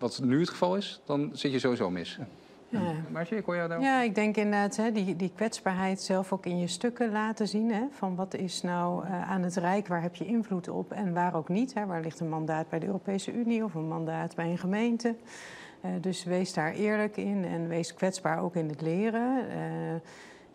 wat nu het geval is, dan zit je sowieso mis. Ja. Ja. Martje, ik hoor jou daar. Ja, ik denk inderdaad hè, die, die kwetsbaarheid zelf ook in je stukken laten zien. Hè, van wat is nou uh, aan het Rijk, waar heb je invloed op en waar ook niet. Hè, waar ligt een mandaat bij de Europese Unie of een mandaat bij een gemeente. Uh, dus wees daar eerlijk in en wees kwetsbaar ook in het leren. Uh,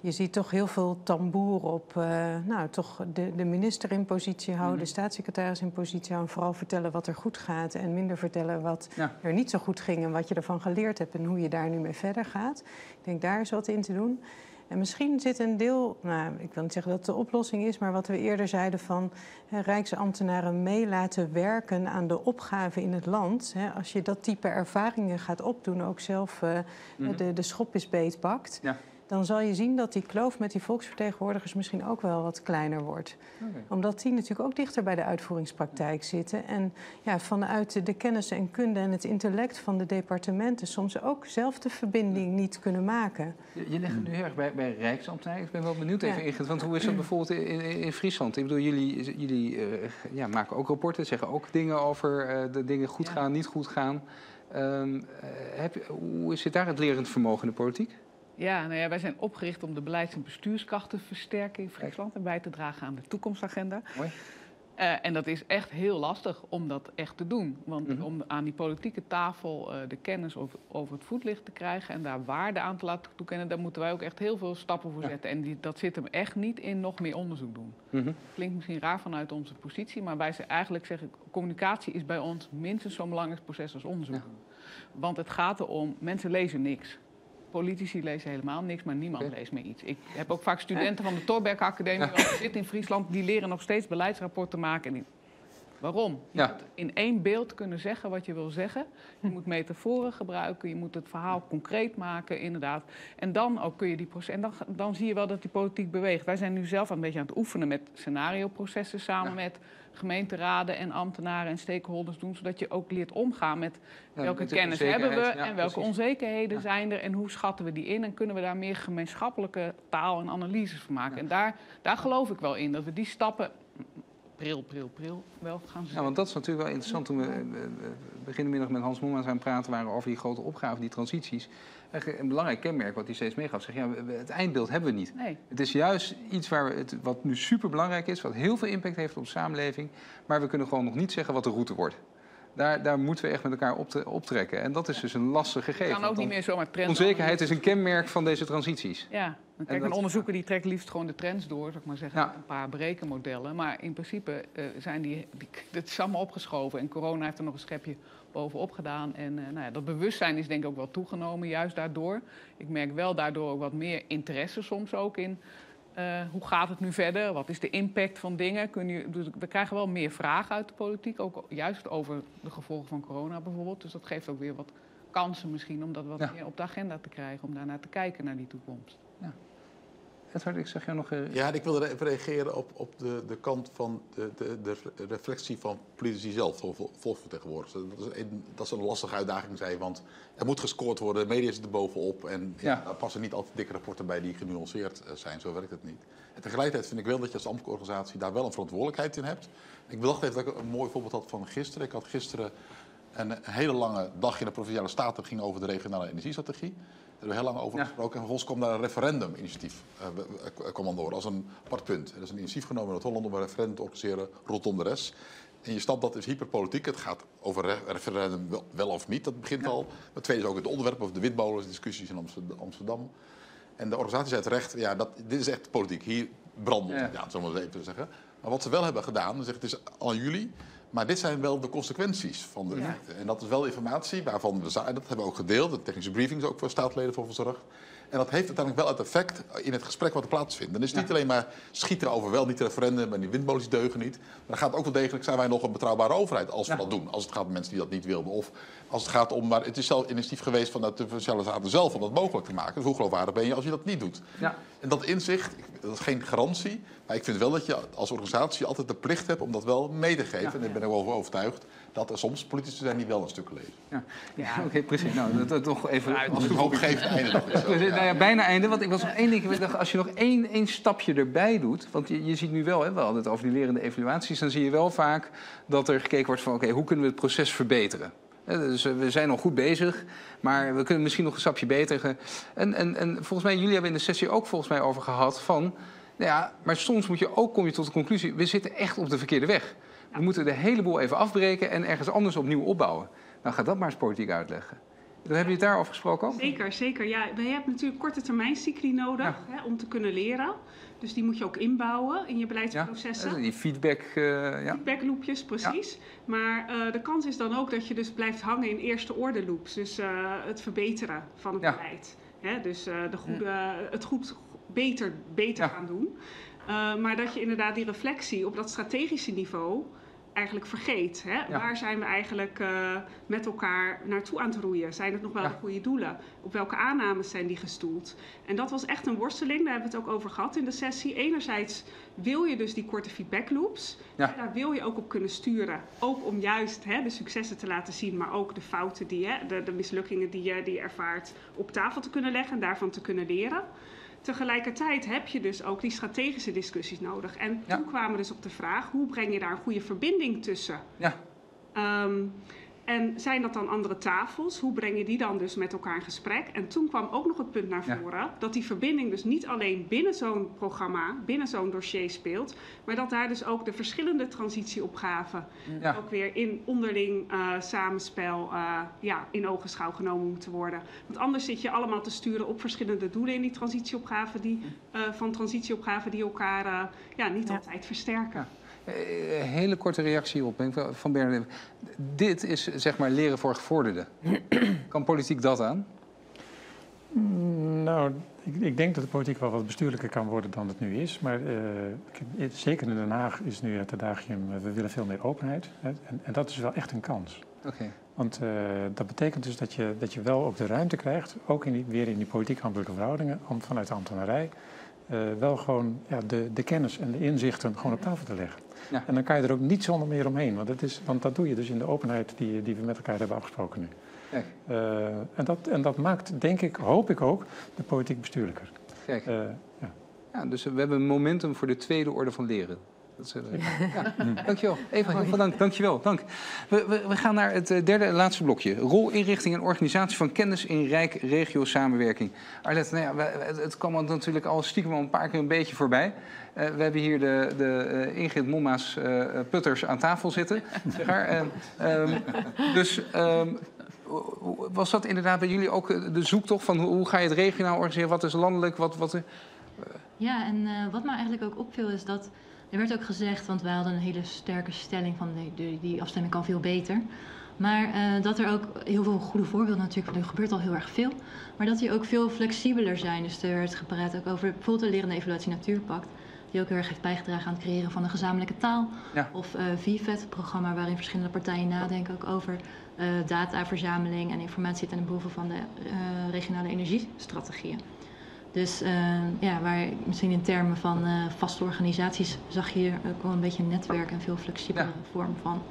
je ziet toch heel veel tamboer op uh, nou, toch de, de, minister in positie houden, mm. de staatssecretaris in positie houden. Vooral vertellen wat er goed gaat en minder vertellen wat ja. er niet zo goed ging en wat je ervan geleerd hebt en hoe je daar nu mee verder gaat. Ik denk daar is wat in te doen. En misschien zit een deel, nou, ik wil niet zeggen dat het de oplossing is, maar wat we eerder zeiden van hè, Rijksambtenaren mee laten werken aan de opgave in het land. Hè, als je dat type ervaringen gaat opdoen, ook zelf uh, mm. de, de schop is beetpakt. Ja dan zal je zien dat die kloof met die volksvertegenwoordigers misschien ook wel wat kleiner wordt. Okay. Omdat die natuurlijk ook dichter bij de uitvoeringspraktijk zitten. En ja, vanuit de kennis en kunde en het intellect van de departementen soms ook zelf de verbinding niet kunnen maken. Je, je legt het nu heel erg bij, bij Rijksambtenaren. Ik ben wel benieuwd even ja. ingegaan, want hoe is dat bijvoorbeeld in, in, in Friesland? Ik bedoel, jullie, jullie uh, ja, maken ook rapporten, zeggen ook dingen over uh, de dingen goed ja. gaan, niet goed gaan. Um, heb, hoe zit daar het lerend vermogen in de politiek? Ja, nou ja, wij zijn opgericht om de beleids- en bestuurskracht te versterken in Friesland en bij te dragen aan de toekomstagenda. Mooi. Uh, en dat is echt heel lastig om dat echt te doen. Want mm -hmm. om aan die politieke tafel uh, de kennis over, over, het voetlicht te krijgen en daar waarde aan te laten toekennen, daar moeten wij ook echt heel veel stappen voor ja. zetten. En die, dat zit hem echt niet in nog meer onderzoek doen. Mm -hmm. Klinkt misschien raar vanuit onze positie, maar wij zeggen eigenlijk zeggen, communicatie is bij ons minstens zo'n belangrijk proces als onderzoek ja. Want het gaat erom, mensen lezen niks politici lezen helemaal niks, maar niemand okay. leest meer iets. Ik heb ook vaak studenten van de Torberg Academie, die zitten in Friesland, die leren nog steeds beleidsrapporten maken. En die... Waarom? Je ja. moet in één beeld kunnen zeggen wat je wil zeggen. Je moet metaforen gebruiken, je moet het verhaal concreet maken, inderdaad. En dan ook kun je die proces. En dan, dan zie je wel dat die politiek beweegt. Wij zijn nu zelf een beetje aan het oefenen met scenario-processen samen ja. met gemeenteraden en ambtenaren en stakeholders doen, zodat je ook leert omgaan met welke kennis hebben we ja, en welke precies. onzekerheden zijn er en hoe schatten we die in en kunnen we daar meer gemeenschappelijke taal en analyses van maken. En daar, daar geloof ik wel in, dat we die stappen pril, pril, pril wel gaan zetten. Ja, want dat is natuurlijk wel interessant. Toen we beginnenmiddag met Hans Moemans aan praten waren over die grote opgaven, die transities. Een belangrijk kenmerk wat hij steeds meegaf, zeg ja, het eindbeeld hebben we niet. Nee. Het is juist iets waar het, wat nu super belangrijk is, wat heel veel impact heeft op de samenleving, maar we kunnen gewoon nog niet zeggen wat de route wordt. Daar, daar moeten we echt met elkaar optrekken. En dat is dus een lastig gegeven. kan ook niet meer zomaar trends. Onzekerheid is een kenmerk van deze transities. Ja, kijk, een onderzoeker die trekt liefst gewoon de trends door, zeg maar zeggen, een paar berekenmodellen. Maar in principe uh, zijn die, die, dat is allemaal opgeschoven. En corona heeft er nog een schepje bovenop gedaan. En uh, nou ja, dat bewustzijn is denk ik ook wel toegenomen, juist daardoor. Ik merk wel daardoor ook wat meer interesse soms ook in uh, hoe gaat het nu verder? Wat is de impact van dingen? Kun je, dus we krijgen wel meer vragen uit de politiek, ook juist over de gevolgen van corona bijvoorbeeld. Dus dat geeft ook weer wat kansen misschien om dat wat meer op de agenda te krijgen, om daarnaar te kijken naar die toekomst. Ja. Ik zeg jou nog... Uh... Ja, ik wilde even reageren op, op de, de kant van de, de, de reflectie van politici zelf, volksvertegenwoordigers. Dat is, een, dat is een lastige uitdaging, zei want er moet gescoord worden, de media zitten bovenop en ja. daar passen niet altijd dikke rapporten bij die genuanceerd eh, zijn. Zo werkt het niet. En tegelijkertijd vind ik wel dat je als ambtelijke organisatie daar wel een verantwoordelijkheid in hebt. Ik bedacht even dat ik een mooi voorbeeld had van gisteren. Ik had gisteren een hele lange dag in de Provinciale Staten, ging over de regionale energiestrategie. Hebben we heel lang over gesproken. En vervolgens kwam daar een referendum-initiatief uh, kwam aan als een apart punt. Er is een initiatief genomen in Holland om een referendum te organiseren rondom de rest. En je snapt dat is hyperpolitiek. Het gaat over referendum wel, of niet. Dat begint al. Het tweede is ook het onderwerp over de witbolens, discussies in Amsterdam. En de organisatie zei terecht, ja, dat, dit is echt politiek. Hier branden ja. ja, maar even zeggen. Maar wat ze wel hebben gedaan, zegt, het is al jullie maar dit zijn wel de consequenties van de effecten. En dat is wel informatie waarvan we, dat hebben we ook gedeeld, de technische briefings ook voor staatleden voor verzorgd. En dat heeft uiteindelijk wel het effect in het gesprek wat er plaatsvindt. Dan is het niet alleen maar schieten over wel niet referendum en die windmolens deugen niet. Maar dan gaat ook wel degelijk, zijn wij nog een betrouwbare overheid als we dat doen. Als het gaat om mensen die dat niet wilden. Of als het gaat om, maar het is zelf initiatief geweest van de provinciale zelf om dat mogelijk te maken. Dus hoe geloofwaardig ben je als je dat niet doet? Ja. En dat inzicht, dat is geen garantie. Maar ik vind wel dat je als organisatie altijd de plicht hebt om dat wel mee te geven. En daar ben ik wel over overtuigd dat er soms politici zijn die wel een stuk lezen. Ja, ja. oké, precies. Nou, dat, dat toch even... als ik hoopgevend einde nog is. nou ja, bijna einde. Want ik was nog één ding. Ik dacht, als je nog één, één stapje erbij doet... Want je, je ziet nu wel, hè, we hadden het over die lerende evaluaties... dan zie je wel vaak dat er gekeken wordt van... oké, hoe kunnen we het proces verbeteren? Dus eh, we zijn al goed bezig, maar we kunnen misschien nog een stapje beter. En, en, en volgens mij, jullie hebben in de sessie ook volgens mij over gehad van... Nou ja, maar soms moet je ook, kom je tot de conclusie... we zitten echt op de verkeerde weg. We moeten de hele boel even afbreken en ergens anders opnieuw opbouwen. Nou, ga dat maar eens politiek uitleggen. Dan hebben je het daarover gesproken ook? Zeker, zeker. Ja, je hebt natuurlijk korte termijn cycli nodig hè, om te kunnen leren. Dus die moet je ook inbouwen in je beleidsprocessen. Ja, die feedback... Uh, ja. Feedbackloopjes, precies. Maar uh, de kans is dan ook dat je dus blijft hangen in eerste orde loops. Dus uh, het verbeteren van het beleid. Hè, dus de goede, het goed beter, beter gaan doen. maar dat je inderdaad die reflectie op dat strategische niveau eigenlijk vergeet. Hè? Waar zijn we eigenlijk uh, met elkaar naartoe aan het roeien? Zijn het nog wel de goede doelen? Op welke aannames zijn die gestoeld? En dat was echt een worsteling, daar hebben we het ook over gehad in de sessie. Enerzijds wil je dus die korte feedback loops. Ja. Daar wil je ook op kunnen sturen. Ook om juist hè, de successen te laten zien, maar ook de fouten, die, de, de mislukkingen die je, die je ervaart, op tafel te kunnen leggen en daarvan te kunnen leren. Tegelijkertijd heb je dus ook die strategische discussies nodig. En toen kwamen we dus op de vraag: hoe breng je daar een goede verbinding tussen? Ja. Um, en zijn dat dan andere tafels? Hoe breng je die dan dus met elkaar in gesprek? En toen kwam ook nog het punt naar voren dat die verbinding dus niet alleen binnen zo'n programma, binnen zo'n dossier speelt, maar dat daar dus ook de verschillende transitieopgaven ook weer in onderling uh, samenspel uh, ja, in ogenschouw genomen moeten worden. Want anders zit je allemaal te sturen op verschillende doelen in die transitieopgaven, die, uh, van transitieopgaven die elkaar ja, niet altijd versterken. Een eh, hele korte reactie op van Bernard. Dit is zeg maar leren voor gevorderden. kan politiek dat aan? Nou, ik, ik, denk dat de politiek wel wat bestuurlijker kan worden dan het nu is. Maar uh, zeker in Den Haag is nu het adagium, uh, we willen veel meer openheid. Hè, en, en, dat is wel echt een kans. Okay. Want uh, dat betekent dus dat je, dat je wel ook de ruimte krijgt, ook in die, weer in die politiek-ambtelijke verhoudingen, om vanuit de ambtenarij wel gewoon ja, de, de kennis en de inzichten gewoon op tafel te leggen. Ja. En dan kan je er ook niet zonder meer omheen. Want, het is, want dat doe je dus in de openheid die, die we met elkaar hebben afgesproken nu. Uh, en, dat, en dat maakt, denk ik, hoop ik ook, de politiek bestuurlijker. Kijk. Uh, ja. ja. dus we hebben een momentum voor de tweede orde van leren. Dat is, uh, ja. Dankjewel. Eva, heel veel dank. Dankjewel. Dank. We, we, we, gaan naar het uh, derde en laatste blokje. Rol, inrichting en organisatie van kennis in rijk regio samenwerking. Arlette, nou ja, we, het kwam natuurlijk al stiekem al een paar keer een beetje voorbij. Uh, we hebben hier de, de Ingrid Momma's putters aan tafel zitten. zeg maar. um, dus um, was dat inderdaad bij jullie ook de zoektocht van hoe, ga je het regionaal organiseren? Wat is landelijk? Wat, wat, ja, en wat mij eigenlijk ook opviel is dat er werd ook gezegd, want wij hadden een hele sterke stelling van nee, de, die afstemming kan veel beter. Maar uh, dat er ook heel veel goede voorbeelden natuurlijk, er gebeurt al heel erg veel. Maar dat die ook veel flexibeler zijn. Dus er werd gepraat ook over bijvoorbeeld de Lerende Evaluatie Natuurpact. Die ook heel erg heeft bijgedragen aan het creëren van een gezamenlijke taal. Ja. Of uh, VFET, het programma waarin verschillende partijen nadenken ook over uh, dataverzameling en informatie ten behoeve van de regionale energiestrategieën. Dus uh, ja, waar misschien in termen van uh, vaste organisaties zag je hier ook wel een beetje een netwerk en veel flexibele ja. vorm van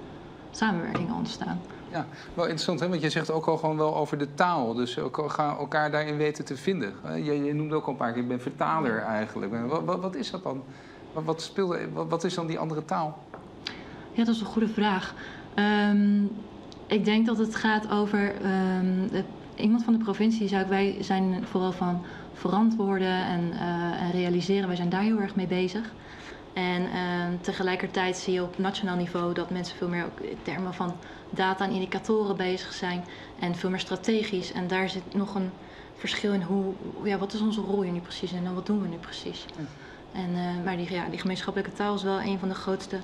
samenwerking ontstaan. Ja, wel interessant, hè? want je zegt ook al gewoon wel over de taal. Dus ook gaan elkaar daarin weten te vinden. Je, je noemde ook al een paar keer, ik ben vertaler eigenlijk. Wat, wat, wat is dat dan? Wat, wat, speelde, wat, is dan die andere taal? Ja, dat is een goede vraag. Um, ik denk dat het gaat over... Um, de, iemand van de provincie zou ik, wij zijn vooral van verantwoorden en, uh, en, realiseren. Wij zijn daar heel erg mee bezig. En uh, tegelijkertijd zie je op nationaal niveau dat mensen veel meer ook in termen van data en indicatoren bezig zijn. En veel meer strategisch. En daar zit nog een verschil in hoe, ja, wat is onze rol hier nu precies en wat doen we nu precies. Ja. En, uh, maar die, ja, die gemeenschappelijke taal is wel een van de grootste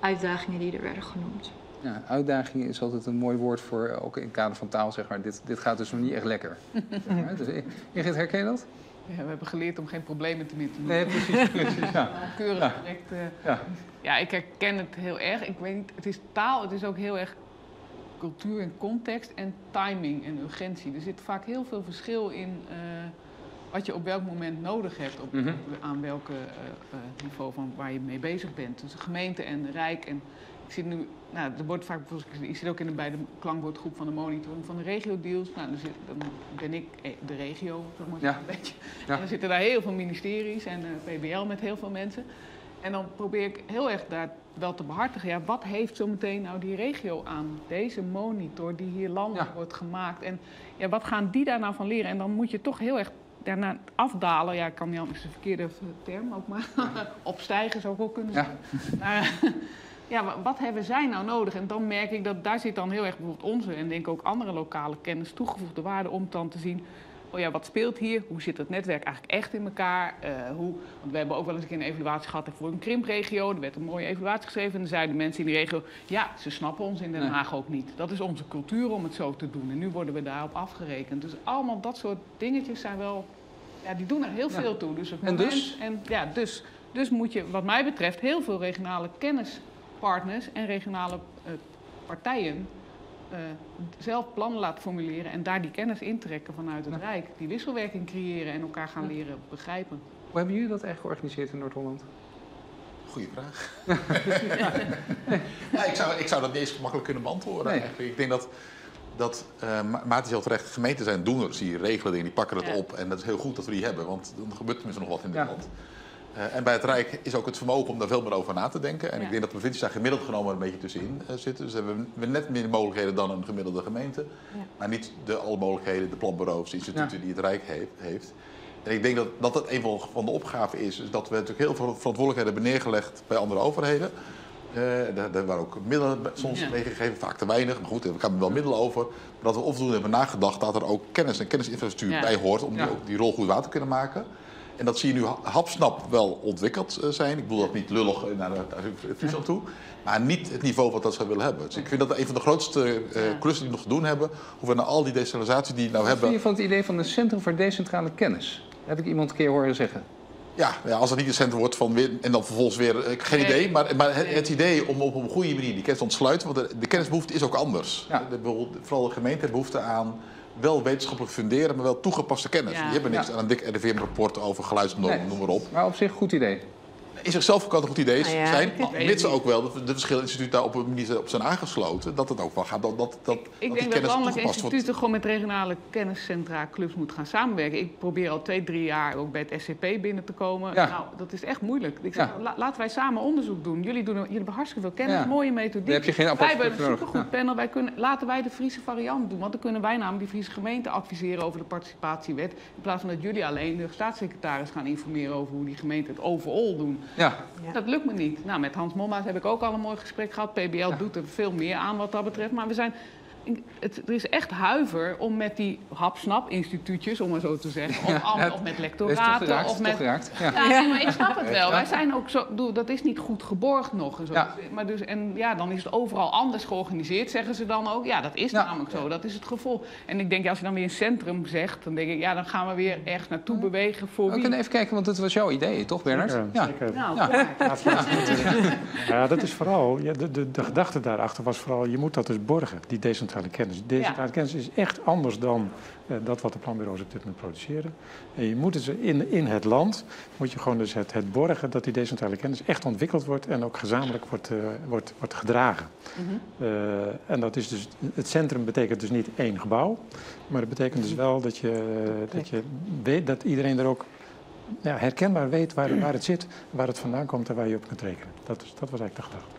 uitdagingen die er werden genoemd. Ja, uitdaging is altijd een mooi woord voor, ook in het kader van taal, zeg maar. Dit, dit gaat dus nog niet echt lekker. ja, dus, Ingrid, herken je dat? Ja, we hebben geleerd om geen problemen te meer te noemen. Nee, precies. precies ja. Keurig ja. direct. Uh, ja. ja, ik herken het heel erg. Ik weet niet, het is taal, het is ook heel erg cultuur en context en timing en urgentie. Er zit vaak heel veel verschil in uh, wat je op welk moment nodig hebt, op, mm -hmm. aan welk uh, niveau van waar je mee bezig bent. Dus de gemeente en de Rijk en ik zit nu, nou, er wordt vaak, ik zit ook in de, bij de klankwoordgroep van de monitoring van de regio-deals. Nou, dan, zit, dan ben ik eh, de regio, zeg maar ja. een beetje. Ja. En dan zitten daar heel veel ministeries en uh, PBL met heel veel mensen. En dan probeer ik heel erg daar wel te behartigen. Ja, wat heeft zometeen nou die regio aan deze monitor die hier landelijk ja. wordt gemaakt? En ja, wat gaan die daar nou van leren? En dan moet je toch heel erg daarna afdalen. Ja, ik kan niet anders de verkeerde term ook maar. Opstijgen zou ik ook kunnen zeggen. Ja. ja, wat hebben zij nou nodig? En dan merk ik dat daar zit dan heel erg bijvoorbeeld onze en denk ik ook andere lokale kennis toegevoegde waarde om dan te zien. Oh ja, wat speelt hier? Hoe zit het netwerk eigenlijk echt in elkaar? Uh, hoe, want we hebben ook wel eens een keer een evaluatie gehad voor een krimpregio. Er werd een mooie evaluatie geschreven. En dan zeiden mensen in die regio: ja, ze snappen ons in Den Haag ook niet. Dat is onze cultuur om het zo te doen. En nu worden we daarop afgerekend. Dus allemaal dat soort dingetjes zijn wel. Ja, die doen er heel veel toe. Dus het en dus? En, ja, dus? Dus moet je, wat mij betreft, heel veel regionale kennis partners en regionale uh, partijen uh, zelf plannen laten formuleren en daar die kennis intrekken vanuit het ja. Rijk. Die wisselwerking creëren en elkaar gaan leren begrijpen. Hoe hebben jullie dat eigenlijk georganiseerd in Noord-Holland? Goeie vraag. ja, ik, zou, ik zou dat niet eens gemakkelijk kunnen beantwoorden. Nee. Eigenlijk. Ik denk dat, dat uh, Maarten is al terecht, gemeenten zijn doeners, die regelen dingen, die pakken het ja. op. En dat is heel goed dat we die hebben, want dan gebeurt tenminste nog wat in dit ja. land. Uh, en bij het Rijk is ook het vermogen om daar veel meer over na te denken. En ja. ik denk dat de provincies daar gemiddeld genomen een beetje tussenin uh, zitten. Dus hebben we net meer mogelijkheden dan een gemiddelde gemeente. Ja. Maar niet de alle mogelijkheden, de planbureaus, de instituten ja. die het Rijk heeft, heeft. En ik denk dat, dat dat een van de opgaven is. is dat we natuurlijk heel veel verantwoordelijkheden hebben neergelegd bij andere overheden. Uh, daar, daar waren ook middelen soms ja. meegegeven, vaak te weinig. Maar goed, er kwamen wel middelen over. Maar dat we onvoldoende hebben nagedacht dat er ook kennis en kennisinfrastructuur bij hoort om die, ook die rol goed waar te kunnen maken. En dat zie je nu hapsnap wel ontwikkeld zijn. Ik bedoel dat niet lullig naar, naar Friesland toe. Maar niet het niveau wat dat zou willen hebben. Dus ik vind dat een van de grootste uh, klussen die we nog te doen hebben. Hoe we naar al die decentralisatie die we nou wat hebben... Wat vind je van het idee van een Centrum voor Decentrale Kennis? Dat heb ik iemand een keer horen zeggen. Ja, ja, als het niet een centrum wordt van weer, en dan vervolgens weer, ik geen idee, maar, maar het, het, idee om op een goede manier die kennis te ontsluiten, want de, de kennisbehoefte is ook anders. Ja. De, vooral de gemeente heeft behoefte aan wel wetenschappelijk funderen, maar wel toegepaste kennis. Ja. Die hebben niks aan een dik RIVM-rapport over geluidsnormen, nee. noem maar op. Maar op zich goed idee. In zichzelf kan het een goed idee Nou ja, zijn, mits ook wel de, de verschillende instituten daar op een manier op zijn aangesloten, dat het ook wel gaat, dat, dat, dat, Ik dat denk die dat landelijke wordt. instituten gewoon met regionale kenniscentra, clubs moeten gaan samenwerken. Ik probeer al twee, drie jaar ook bij het SCP binnen te komen. Ja. Nou, dat is echt moeilijk. Ik zeg, Ja. la- laten wij samen onderzoek doen. Jullie, doen jullie hebben hartstikke veel kennis, Ja. mooie methodiek. Daar heb je geen wij apart hebben een supergoed panel. Wij kunnen, laten wij de Friese variant doen. Want dan kunnen wij namelijk die Friese gemeente adviseren over de participatiewet. In plaats van dat jullie alleen de staatssecretaris gaan informeren over hoe die gemeenten het overal doen. Ja, Ja. Dat lukt me niet. Nou, met Hans Mommaas heb ik ook al een mooi gesprek gehad. PBL doet er veel meer aan wat dat betreft. Maar we zijn, het, er is echt huiver om met die hap-snap-instituutjes, om maar zo te zeggen... of, Ja, met lectoraten, geraakt, of toch met... geraakt. Ja. Maar ik snap het wel. Wij zijn ook zo, bedoel, dat is niet goed geborgd nog. En, zo. Ja. Maar dus, en ja, dan is het overal anders georganiseerd, zeggen ze dan ook. Ja, dat is Ja. namelijk zo. Dat is het gevolg. En ik denk, als je dan weer een centrum zegt, dan denk ik, ja, dan gaan we weer ergens naartoe bewegen voor We wie. kunnen even kijken, want het was jouw idee, toch Bernard? Zeker, Ja. zeker. Nou, Ja. dat is vooral, ja, de, de, de gedachte daarachter was vooral, je moet dat dus borgen, die decentrale kennis. Is echt anders dan eh, dat wat de planbureaus op dit moment produceren. En je moet dus in, in het land, moet je gewoon dus het, het borgen dat die decentrale kennis echt ontwikkeld wordt en ook gezamenlijk wordt, eh, wordt, wordt gedragen. Mhm. Eh, en dat is dus, het centrum betekent dus niet één gebouw, maar het betekent dus wel dat, je, dat, je weet, dat iedereen er ook ja, herkenbaar weet waar, waar het zit, waar het vandaan komt en waar je op kunt rekenen. Dat, is, dat was eigenlijk de gedachte.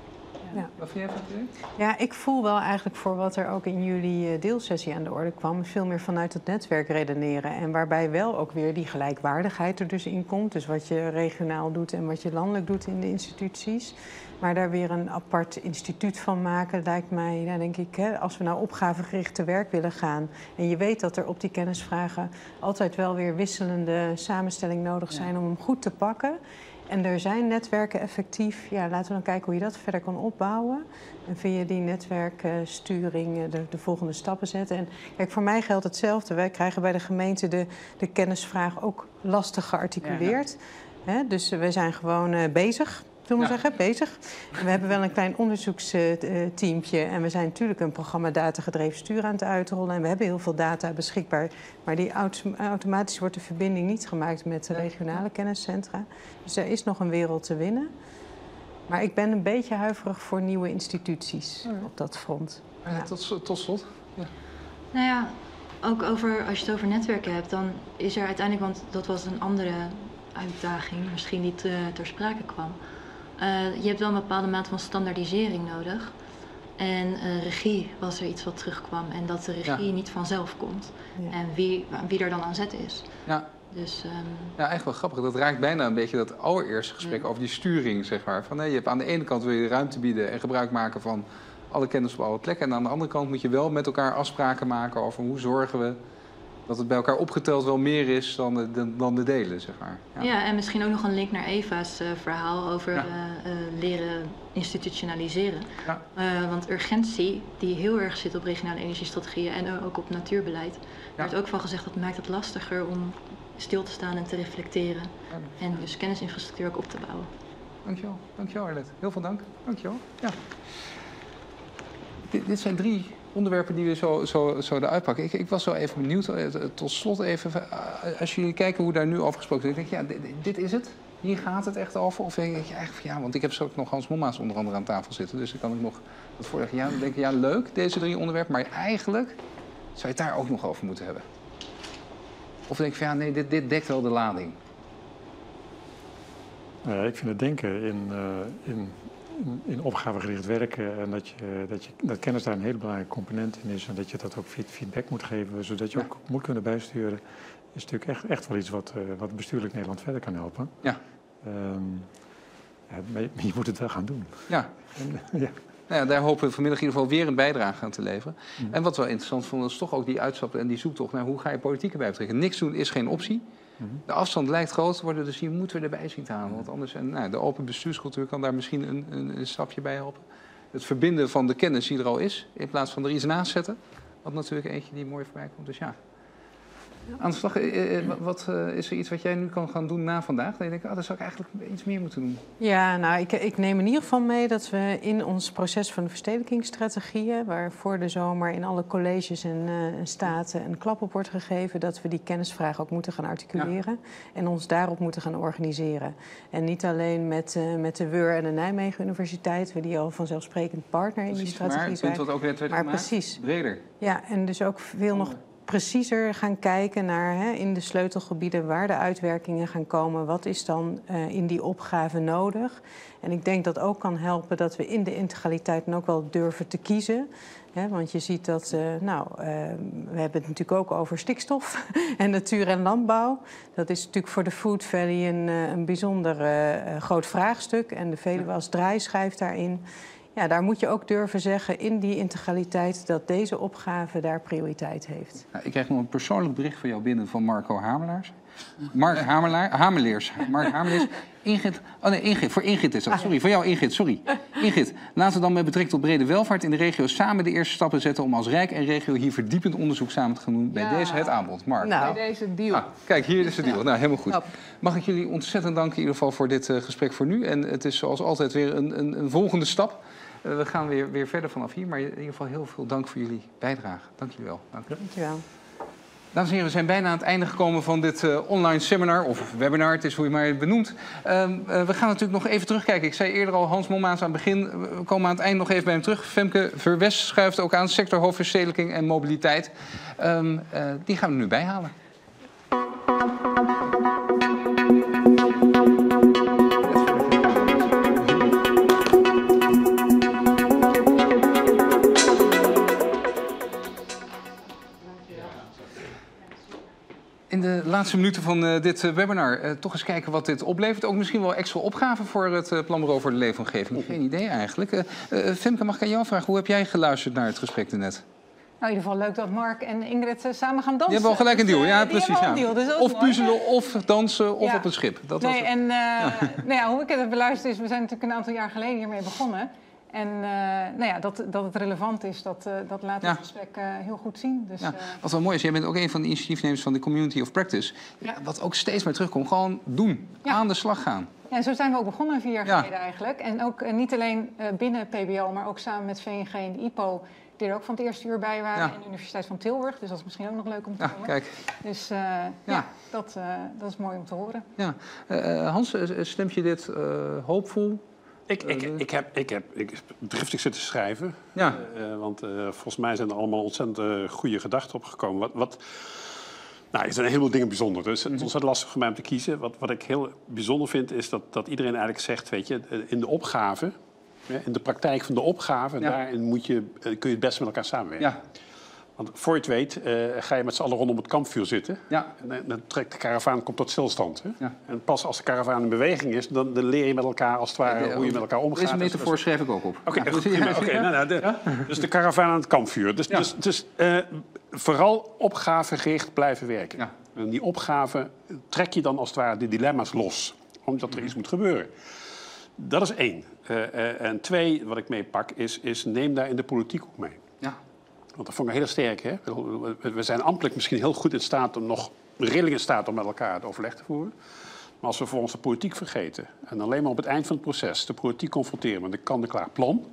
Wat vind jij van het? Ja, ik voel wel eigenlijk voor wat er ook in jullie eh, deelsessie aan de orde kwam, veel meer vanuit het netwerk redeneren. En waarbij wel ook weer die gelijkwaardigheid er dus in komt. Dus wat je regionaal doet en wat je landelijk doet in de instituties. Maar daar weer een apart instituut van maken, lijkt mij, ja, denk ik, hè, als we nou opgavegericht te werk willen gaan. En je weet dat er op die kennisvragen altijd wel weer wisselende samenstelling nodig zijn om hem goed te pakken. En er zijn netwerken effectief. Ja, laten we dan kijken hoe je dat verder kan opbouwen. En via die netwerksturing eh, de, de volgende stappen zetten. En kijk, voor mij geldt hetzelfde. Wij krijgen bij de gemeente de, de kennisvraag ook lastig gearticuleerd. Dus we zijn gewoon eh, bezig. Zullen we Ja. zeggen, bezig. En we hebben wel een klein onderzoeksteampje. En we zijn natuurlijk een programma datagedreven stuur aan het uitrollen. En we hebben heel veel data beschikbaar. Maar die auto- automatisch wordt de verbinding niet gemaakt met de regionale kenniscentra. Dus er is nog een wereld te winnen. Maar ik ben een beetje huiverig voor nieuwe instituties op dat front. Ja, tot, slot- tot slot. Nou ja, ook over, als je het over netwerken hebt, dan is er uiteindelijk, want dat was een andere uitdaging, misschien die te, ter sprake kwam. Eh, je hebt wel een bepaalde mate van standaardisering nodig. En eh, regie was er iets wat terugkwam. En dat de regie Ja. niet vanzelf komt. Ja. En wie, wie er dan aan zet is. Ja. Dus ehm, Ja, eigenlijk wel grappig. Dat raakt bijna een beetje dat allereerste gesprek over die sturing, zeg maar. Van, hè, je hebt aan de ene kant wil je ruimte bieden en gebruik maken van alle kennis op alle plekken. En aan de andere kant moet je wel met elkaar afspraken maken over hoe zorgen we dat het bij elkaar opgeteld wel meer is dan de, de- dan de delen, zeg maar. ja. en misschien ook nog een link naar Eva's eh, verhaal over Ja. eh, eh, leren institutionaliseren. Ja. Want urgentie, die heel erg zit op regionale energiestrategieën en ook op natuurbeleid, Ja. werd ook van gezegd dat maakt het lastiger om stil te staan en te reflecteren. En dus kennisinfrastructuur ook op te bouwen. Dankjewel, dankjewel Arlette. Heel veel dank. Dankjewel. Ja. Dit, dit zijn drie onderwerpen die we zo, zo, zo eruit pakken. Ik, ik was wel even benieuwd, eh, tot slot even, eh, als jullie kijken hoe daar nu over gesproken wordt, denk je, ja, dit, is het? Hier gaat het echt over? Of denk je eigenlijk van ja, want ik heb zo ook nog Hans Mommaas onder andere aan tafel zitten, dus dan kan ik nog wat voorleggen. Ja, dan denk ik, ja, leuk, deze drie onderwerpen, maar eigenlijk zou je het daar ook nog over moeten hebben. Of denk je van ja, nee, dit, dit dekt wel de lading. Nou ja, ik vind het denken in, eh, in, in, opgavegericht werken en dat, je, dat, je, dat kennis daar een hele belangrijke component in is en dat je dat ook feed- feedback moet geven, zodat je Ja. ook moet kunnen bijsturen, is natuurlijk echt, echt wel iets wat, eh, wat bestuurlijk Nederland verder kan helpen. Ja. Ehm, maar, je, maar je moet het wel gaan doen. Ja, En, ja. Nou ja, daar hopen we vanmiddag in ieder geval weer een bijdrage aan te leveren. Mhm. En wat we wel interessant vonden, is toch ook die uitstap en die zoektocht naar hoe ga je politiek erbij betrekken. Niks doen is geen optie. Mhm. De afstand lijkt groot te worden, dus hier moeten we erbij zien te halen. Want anders, en, nou, de open bestuurscultuur kan daar misschien een, een, een stapje bij helpen. Het verbinden van de kennis die er al is, in plaats van er iets naast zetten. Wat natuurlijk eentje die mooi voorbij komt. Dus ja, aan de slag. Eh, eh, wat, uh, is er iets wat jij nu kan gaan doen na vandaag? Dat je denkt, oh, dat zou ik eigenlijk iets meer moeten doen. Ja, nou, ik, ik neem in ieder geval mee dat we in ons proces van de verstedelijkingsstrategieën, waar voor de zomer in alle colleges en uh, staten een klap op wordt gegeven, dat we die kennisvraag ook moeten gaan articuleren en ons daarop moeten gaan organiseren. En niet alleen met, uh, met de WUR en de Nijmegen Universiteit, we die al vanzelfsprekend partner in precies, die strategie maar, zijn. Wat ook net werd maar gemaakt, precies. breder. Ja, en dus ook veel nog preciezer gaan kijken naar hè, in de sleutelgebieden waar de uitwerkingen gaan komen. Wat is dan uh, in die opgave nodig? En ik denk dat ook kan helpen dat we in de integraliteit ook wel durven te kiezen. Hè, want je ziet dat, uh, nou, uh, we hebben het natuurlijk ook over stikstof en natuur en landbouw. Dat is natuurlijk voor de Food Valley een, een bijzonder groot vraagstuk. En de Veluwe als draaischijf daarin. Ja, daar moet je ook durven zeggen in die integraliteit dat deze opgave daar prioriteit heeft. Nou, ik krijg nog een persoonlijk bericht van jou binnen van Marco Hamelaars. Mark Hamelaar, Hameleers. Mark Hameleers. Ingrid, oh nee, Ingrid, voor Ingrid is dat. Sorry, voor jou Ingrid, sorry. Ingrid, laten we dan met betrekking tot brede welvaart in de regio samen de eerste stappen zetten om als Rijk en regio hier verdiepend onderzoek samen te gaan doen bij Ja. deze het aanbod. Mark. Bij deze deal. Ah, kijk, hier is de deal. Nou, helemaal goed. Nou. Mag ik jullie ontzettend danken in ieder geval voor dit eh, gesprek voor nu. En het is zoals altijd weer een, een, een volgende stap. Eh, we gaan weer, weer verder vanaf hier, maar in ieder geval heel veel dank voor jullie bijdrage. Dank jullie wel. Dank. Dankjewel. Dames en heren, we zijn bijna aan het einde gekomen van dit eh, online seminar, of webinar, het is hoe je maar het benoemt. Ehm, eh, we gaan natuurlijk nog even terugkijken. Ik zei eerder al, Hans Mommaas aan het begin, we komen aan het eind nog even bij hem terug. Femke Verwest schuift ook aan, sector hoofdverstedelijking en mobiliteit. Ehm, eh, die gaan we nu bijhalen. Laatste minuten van eh, dit eh, webinar eh, toch eens kijken wat dit oplevert. Ook misschien wel extra opgaven voor het uh, planbureau voor de leefomgeving. Geen idee eigenlijk. Femke, mag ik aan jou vragen, hoe heb jij geluisterd naar het gesprek daarnet? Nou, in ieder geval leuk dat Mark en Ingrid samen gaan dansen. Die hebben al gelijk een deal. Dus, Ja, die precies. Ja. deal, dus Of mooi. puzzelen, of dansen, of Ja. op een schip. Dat was nee, het. en eh, nou ja, hoe ik het heb beluisterd is, we zijn natuurlijk een aantal jaar geleden hiermee begonnen. En eh, nou ja, dat, dat het relevant is, dat, eh, dat laat Ja. het gesprek eh, heel goed zien. Dus, Ja, wat wel mooi is, jij bent ook een van de initiatiefnemers van de Community of Practice. Ja. Wat ook steeds meer terugkomt. Gewoon doen. Aan de slag gaan. ja, en zo zijn we ook begonnen vier jaar Ja. geleden eigenlijk. En ook niet alleen binnen PBL, maar ook samen met VNG en de IPO, die er ook van het eerste uur bij waren. En de Universiteit van Tilburg, dus dat is misschien ook nog leuk om te Ja, horen. kijk. Dus ja, dat, dat is mooi om te horen. Ja. Hans, stemt je dit hoopvol? Ik, ik, Eh, ik, heb, ik heb ik driftig zitten schrijven. Ja. Eh, want eh, volgens mij zijn er allemaal ontzettend goede gedachten opgekomen. Wat, wat, nou, er zijn een heleboel dingen bijzonder. Dus het is ontzettend lastig voor mij om te kiezen. Wat, wat ik heel bijzonder vind, is dat, dat iedereen eigenlijk zegt... weet je, in de opgave, in de praktijk van de opgave... Ja. daarin moet je, kun je het best met elkaar samenwerken. Ja. Want voor je het weet, eh, ga je met z'n allen rondom het kampvuur zitten... Ja. En dan- dan trekt de karavaan komt tot stilstand. Hè? Ja. En pas als de karavaan in beweging is, dan, dan leer je met elkaar als het ware Eh, hoe je met elkaar omgaat. Deze Dus- metafoor schrijf ik ook op. Oké, dus- ja, ja. nou, nou, de- Dus de karavaan aan het kampvuur. Dus, dus, dus eh, vooral opgavegericht blijven werken. Ja. En die opgave trek je dan als het ware de dilemma's los. Omdat er iets moet gebeuren. Dat is één. Eh, eh, en twee, wat ik meepak, is, is neem daar in de politiek ook mee. Want dat vond ik heel sterk. Hè? We- zijn ambtelijk misschien heel goed in staat om nog rilling in staat om met elkaar het overleg te voeren. Maar als we voor ons de politiek vergeten en alleen maar op het eind van het proces de politiek confronteren met een kan-en-klaar plan,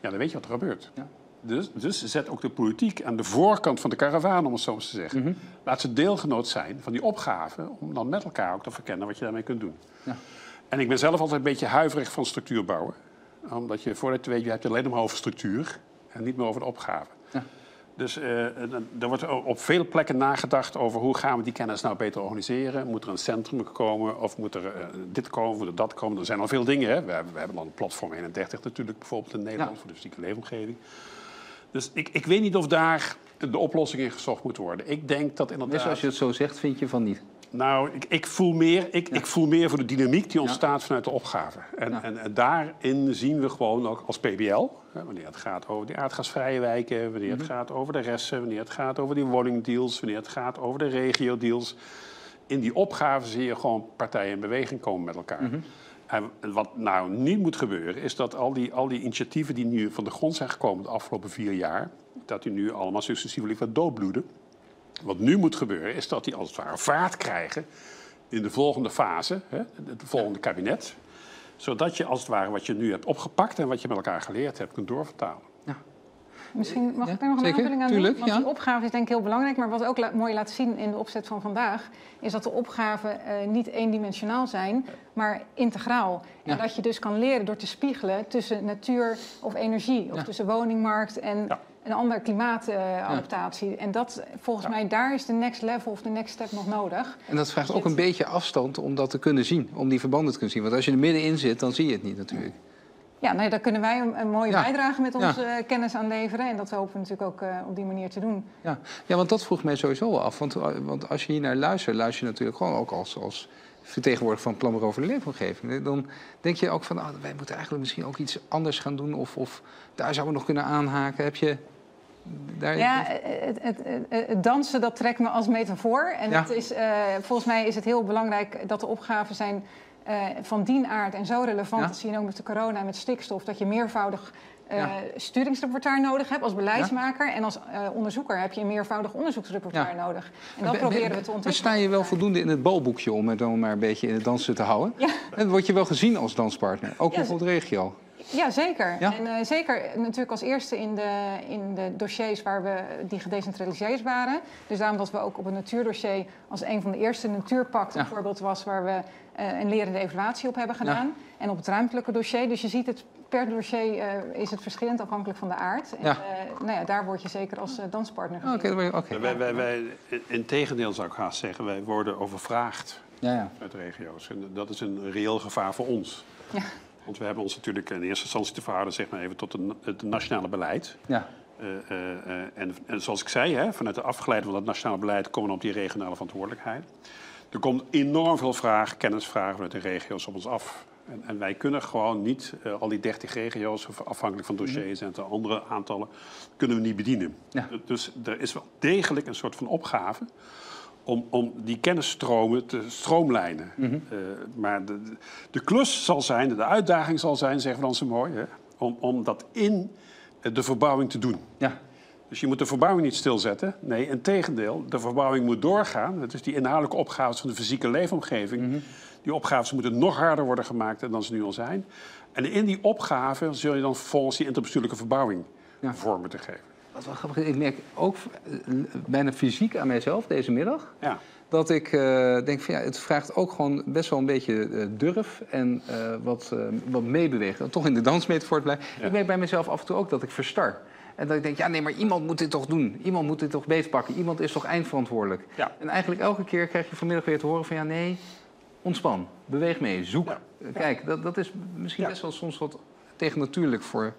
ja, dan weet je wat er gebeurt. Ja. Dus, dus zet ook de politiek aan de voorkant van de karavaan, om het zo eens te zeggen. Mhm. Laat ze deelgenoot zijn van die opgave, om dan met elkaar ook te verkennen wat je daarmee kunt doen. Ja. En ik ben zelf altijd een beetje huiverig van structuur bouwen. Omdat je voordat je weet, je hebt het alleen maar over structuur en niet meer over de opgave. Ja. Dus eh, er wordt op veel plekken nagedacht over hoe gaan we die kennis nou beter organiseren. Moet er een centrum komen of moet er eh, dit komen, moet er dat komen. Er zijn al veel dingen. Hè? We, hebben, we hebben dan platform 31 natuurlijk bijvoorbeeld in Nederland Ja. voor de fysieke leefomgeving. Dus ik, ik weet niet of daar de oplossing in gezocht moet worden. Ik denk dat inderdaad... Dus als je het zo zegt, vind je van niet. Nou, ik, ik, voel meer, ik, Ja. ik voel meer voor de dynamiek die Ja. ontstaat vanuit de opgave. En, Ja. en, en daarin zien we gewoon ook als PBL, hè, wanneer het gaat over die aardgasvrije wijken, wanneer Mhm. het gaat over de resten, wanneer het gaat over die woningdeals, wanneer het gaat over de regio-deals. In die opgave zie je gewoon partijen in beweging komen met elkaar. Mhm. En wat nou niet moet gebeuren, is dat al die, al die initiatieven die nu van de grond zijn gekomen de afgelopen vier jaar, dat die nu allemaal successievelijk wat doodbloeden. Wat nu moet gebeuren is dat die als het ware vaart krijgen in de volgende fase, hè, het volgende kabinet. Zodat je als het ware wat je nu hebt opgepakt en wat je met elkaar geleerd hebt kunt doorvertalen. Misschien mag Ja, ik daar nog een zeker, aanvulling aan tuurlijk, doen? Want ja. die opgave is denk ik heel belangrijk. Maar wat ook la- mooi laat zien in de opzet van vandaag... is dat de opgaven eh, niet eendimensionaal zijn, maar integraal. Ja. En dat je dus kan leren door te spiegelen tussen natuur of energie... of Ja. tussen woningmarkt en Ja. Een andere klimaatadaptatie. En dat, volgens Ja. mij, daar is de next level of de next step nog nodig. En dat vraagt ook een beetje afstand om dat te kunnen zien, om die verbanden te kunnen zien. Want als je er middenin zit, dan zie je het niet natuurlijk. Ja, nou, ja, daar kunnen wij een, mooie Ja. bijdrage met onze eh, kennis aan leveren. En dat hopen we natuurlijk ook eh, op die manier te doen. Ja. ja, want dat vroeg mij sowieso wel af. Want, eh, want als je hier naar luistert, luister je natuurlijk gewoon ook als, als vertegenwoordiger van het Plan over de Leefomgeving. Dan denk je ook van, ah, wij moeten eigenlijk misschien ook iets anders gaan doen. Of, of daar zouden we nog kunnen aanhaken. Heb je daar... Ja, het, het, dansen dat trekt me als metafoor. En Ja. het is, eh, volgens mij is het heel belangrijk dat de opgaven zijn eh, van die aard en zo relevant. Ja. Dat zie je ook met de corona en met stikstof. Dat je meervoudig eh Ja. sturingsrapportaar nodig hebt als beleidsmaker. En als eh, onderzoeker heb je een meervoudig onderzoeksrapportaar Ja. nodig. En dat proberen we te ontwikkelen. sta je wel voldoende in het balboekje om het dan maar een beetje in het dansen te houden? Ja. En word je wel gezien als danspartner, ook Ja, bijvoorbeeld regio. Ja, zeker. Ja? En eh, zeker natuurlijk als eerste in de, in de dossiers waar we, die gedecentraliseerd waren. Dus daarom dat we ook op een natuurdossier als een van de eerste natuurpact een Ja. voorbeeld was waar we eh, een lerende evaluatie op hebben gedaan. En op het ruimtelijke dossier. Dus je ziet het per dossier eh, is het verschillend afhankelijk van de aard. En, Ja. eh, nou ja, daar word je zeker als eh, danspartner Oké, gezien. dan ben je- oké. Wij, wij, wij, in- tegendeel zou ik haast zeggen, wij worden overvraagd Ja, ja. uit regio's. En dat is een reëel gevaar voor ons. Ja. Want we hebben ons natuurlijk in eerste instantie te verhouden zeg maar even tot een- het nationale beleid. ja. Eh, eh, eh, en, en zoals ik zei, hè, vanuit de afgeleide van dat nationale beleid komen we op die regionale verantwoordelijkheid. Er komt enorm veel vraag, kennisvragen vanuit de regio's op ons af. En, en wij kunnen gewoon niet eh, al die 30 regio's, afhankelijk van dossiers en de andere aantallen, kunnen we niet bedienen. Ja. Dus er is wel degelijk een soort van opgave om, om die kennisstromen te stroomlijnen. Mhm. Eh, maar de, de- klus zal zijn, de uitdaging zal zijn, zeggen we dan zo mooi, hè, om, om dat in de verbouwing te doen. ja. Dus je moet de verbouwing niet stilzetten. Nee, in tegendeel, de verbouwing moet doorgaan. Dat is die inhoudelijke opgaves van de fysieke leefomgeving. Mhm. Die opgaves moeten nog harder worden gemaakt dan ze nu al zijn. En in die opgave zul je dan vervolgens die interbestuurlijke verbouwing Ja. vorm moeten geven. Wat wel grappig ik merk ook eh, bijna fysiek aan mijzelf deze middag... Ja. dat ik eh, denk van ja, het vraagt ook gewoon best wel een beetje eh, durf en wat, wat meebewegen. Toch in de dansmetafoor te blijven. Ja. Ik merk bij mezelf af en toe ook dat ik verstar. En dat ik denk, ja nee, maar iemand moet dit toch doen. Iemand moet dit toch beetpakken. Iemand is toch eindverantwoordelijk. Ja. En eigenlijk elke keer krijg je vanmiddag weer te horen van ja nee, ontspan. Beweeg mee, zoek. Ja. Kijk, dat, dat is misschien best wel soms wat tegennatuurlijk voor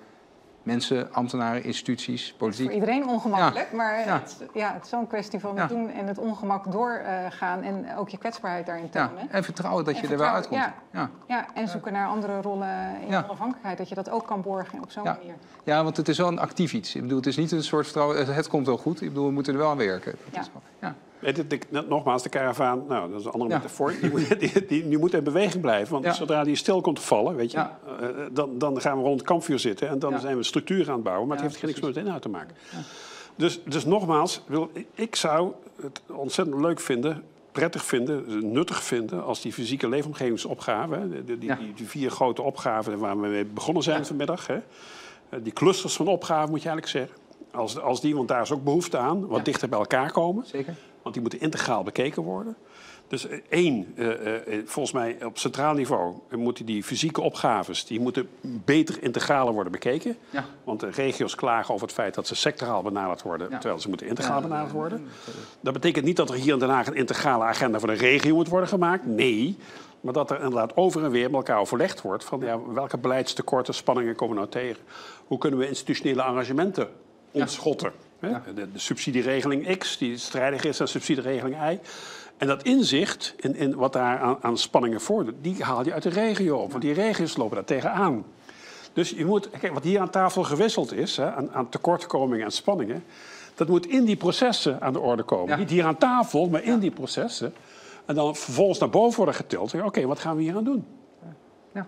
mensen, ambtenaren, instituties, politiek. Voor iedereen ongemakkelijk, maar Ja. Het, ja, het is zo'n kwestie van het doen en het ongemak doorgaan en ook je kwetsbaarheid daarin Ja, tonen. en vertrouwen dat En je er wel uitkomt. Ja. Ja, en zoeken naar andere rollen in onafhankelijkheid. Dat je dat ook kan borgen op zo'n manier. Ja, want het is wel een actief iets. Ik bedoel, het is niet een soort vertrouwen, het, komt wel goed. Ik bedoel, we moeten er wel aan werken. Dat Ja. is wel- ja. Weet nogmaals, de karavaan, nou, dat is een andere Ja. metafoor. Die moet, die, die, die moet in beweging blijven. Want Ja. zodra die stil komt te vallen, weet je, Ja. eh, dan, dan gaan we rond het kampvuur zitten. En dan zijn we structuur aan het bouwen. Maar het heeft geen niks met de inhoud te maken. Dus, dus nogmaals, wil, ik zou het ontzettend leuk vinden, prettig vinden, nuttig vinden... als die fysieke leefomgevingsopgaven, hè, die, die, Ja. die, die vier grote opgaven waar we mee begonnen zijn vanmiddag... Hè, eh, die clusters van opgaven, moet je eigenlijk zeggen... Als, als die, want daar is ook behoefte aan, wat Ja. dichter bij elkaar komen. Zeker. Want die moeten integraal bekeken worden. Dus eh, één, eh, eh, volgens mij op centraal niveau moeten die fysieke opgaves die moeten beter integraler worden bekeken. Ja. Want de regio's klagen over het feit dat ze sectoraal benaderd worden, Ja. terwijl ze moeten integraal Ja, benaderd worden. Dat betekent niet dat er hier in Den Haag een integrale agenda voor de regio moet worden gemaakt. Nee. Maar dat er inderdaad over en weer met elkaar overlegd wordt van ja, welke beleidstekorten, spanningen komen we nou tegen? Hoe kunnen we institutionele arrangementen ontschotten? Ja. De, de subsidieregeling X, die strijdig is aan subsidieregeling Y. En dat inzicht in, in wat daar aan, aan spanningen voordoet, die haal je uit de regio op. Want die regio's lopen daar tegenaan. Dus je moet, kijk, wat hier aan tafel gewisseld is, hè, aan, aan tekortkomingen en spanningen, dat moet in die processen aan de orde komen. Ja. Niet hier aan tafel, maar in die processen. En dan vervolgens naar boven worden getild. Oké, wat gaan we hier aan doen? Ja.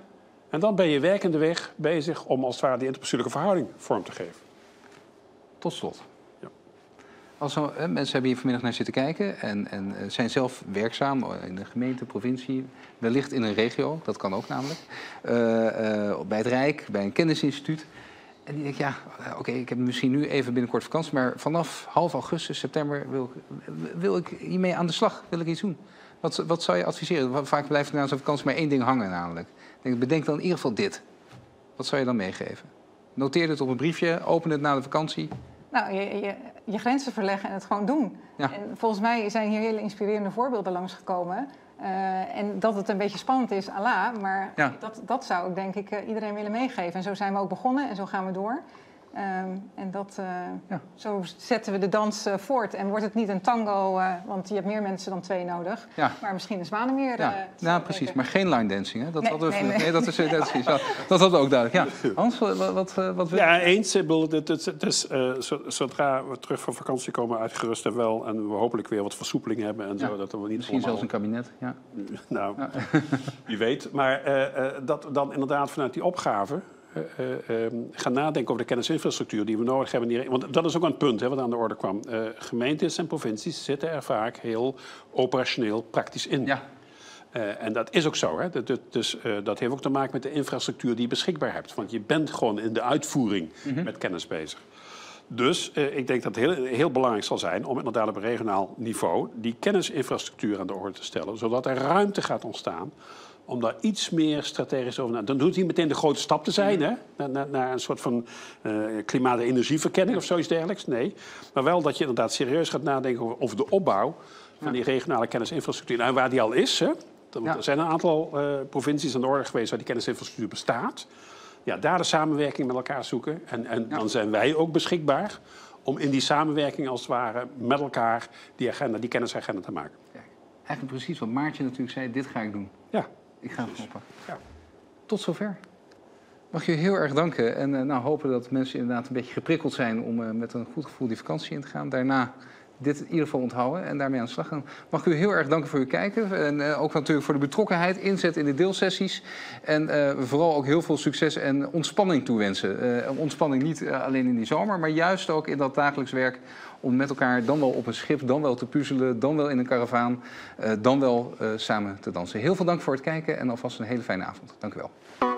En dan ben je werkende weg bezig om als het ware die interpersoonlijke verhouding vorm te geven. Tot slot. Als mensen hebben hier vanmiddag naar zitten kijken en, en eh, zijn zelf werkzaam in de gemeente, provincie, wellicht in een regio, dat kan ook namelijk, eh, eh, bij het Rijk, bij een kennisinstituut. En die denkt, ja, oké, ik heb misschien nu even binnenkort vakantie, maar vanaf half augustus, september wil, ik- wil ik hiermee aan de slag, wil ik iets doen. Wat, wat zou je adviseren? Vaak blijft na zo'n vakantie maar één ding hangen namelijk. Denk, bedenk dan in ieder geval dit. Wat zou je dan meegeven? Noteer het op een briefje, open het na de vakantie. Nou, je, je, je grenzen verleggen en het gewoon doen. Ja. En volgens mij zijn hier hele inspirerende voorbeelden langsgekomen. Eh en dat het een beetje spannend is, Allah. Maar Ja. dat, dat zou ik denk ik eh, iedereen willen meegeven. En zo zijn we ook begonnen en zo gaan we door. Ehm, en dat, eh, Ja. zo zetten we de dans eh, voort. En wordt het niet een tango, eh, want je hebt meer mensen dan twee nodig. Ja. Maar misschien een zwanemeer. Ja, eh, nou precies, maar geen line dancing. Hè? Dat, Nee, hadden we, nee, nee. dat is, dat is, ja, dat hadden we ook duidelijk. Ja. Hans, wat, wat, wat wil je? Ja, eens. Het, is, eh, zo- zodra we terug van vakantie komen, uitgerust en wel, en we hopelijk weer wat versoepeling hebben en zo, Ja. dat we niet Misschien zelfs een kabinet. Ja. Nou, wie weet. Maar eh, eh, dat dan inderdaad vanuit die opgave eh, gaan nadenken over de kennisinfrastructuur die we nodig hebben. Hier. Want dat is ook een punt hè, wat aan de orde kwam. Eh, gemeentes en provincies zitten er vaak heel operationeel praktisch in. ja, en dat is ook zo. Hè? Dat, dat- dus dat heeft ook te maken met de infrastructuur die je beschikbaar hebt. Want je bent gewoon in de uitvoering met kennis bezig. Dus ik denk dat het heel, heel belangrijk zal zijn om inderdaad op regionaal niveau die kennisinfrastructuur aan de orde te stellen. Zodat er ruimte gaat ontstaan om daar iets meer strategisch over na Dan hoeft niet meteen de grote stap te zijn, hè? Naar, naar, naar een soort van eh, klimaat- en energieverkenning of zoiets dergelijks. Nee. Maar wel dat je inderdaad serieus gaat nadenken over, de opbouw van die regionale kennisinfrastructuur. Nou, waar die al is, hè? Want Ja. Er zijn een aantal eh, provincies aan de orde geweest waar die kennisinfrastructuur bestaat. Ja, daar de samenwerking met elkaar zoeken. En, en dan zijn wij ook beschikbaar om in die samenwerking als het ware met elkaar die, agenda, die kennisagenda te maken. Kijk, eigenlijk precies wat Maartje natuurlijk zei, dit ga ik doen. Ja. Ik ga het oppakken. Ja. Tot zover. Mag je heel erg danken en eh, nou, hopen dat mensen inderdaad een beetje geprikkeld zijn om eh, met een goed gevoel die vakantie in te gaan. Daarna dit in ieder geval onthouden en daarmee aan de slag gaan. Mag ik u heel erg danken voor uw kijken en eh, ook natuurlijk voor de betrokkenheid, inzet in de deelsessies. En eh, vooral ook heel veel succes en ontspanning toewensen. Eh, ontspanning niet alleen in die zomer, maar juist ook in dat dagelijks werk om met elkaar dan wel op een schip, dan wel te puzzelen, dan wel in een karavaan, eh, dan wel eh, samen te dansen. Heel veel dank voor het kijken en alvast een hele fijne avond. Dank u wel.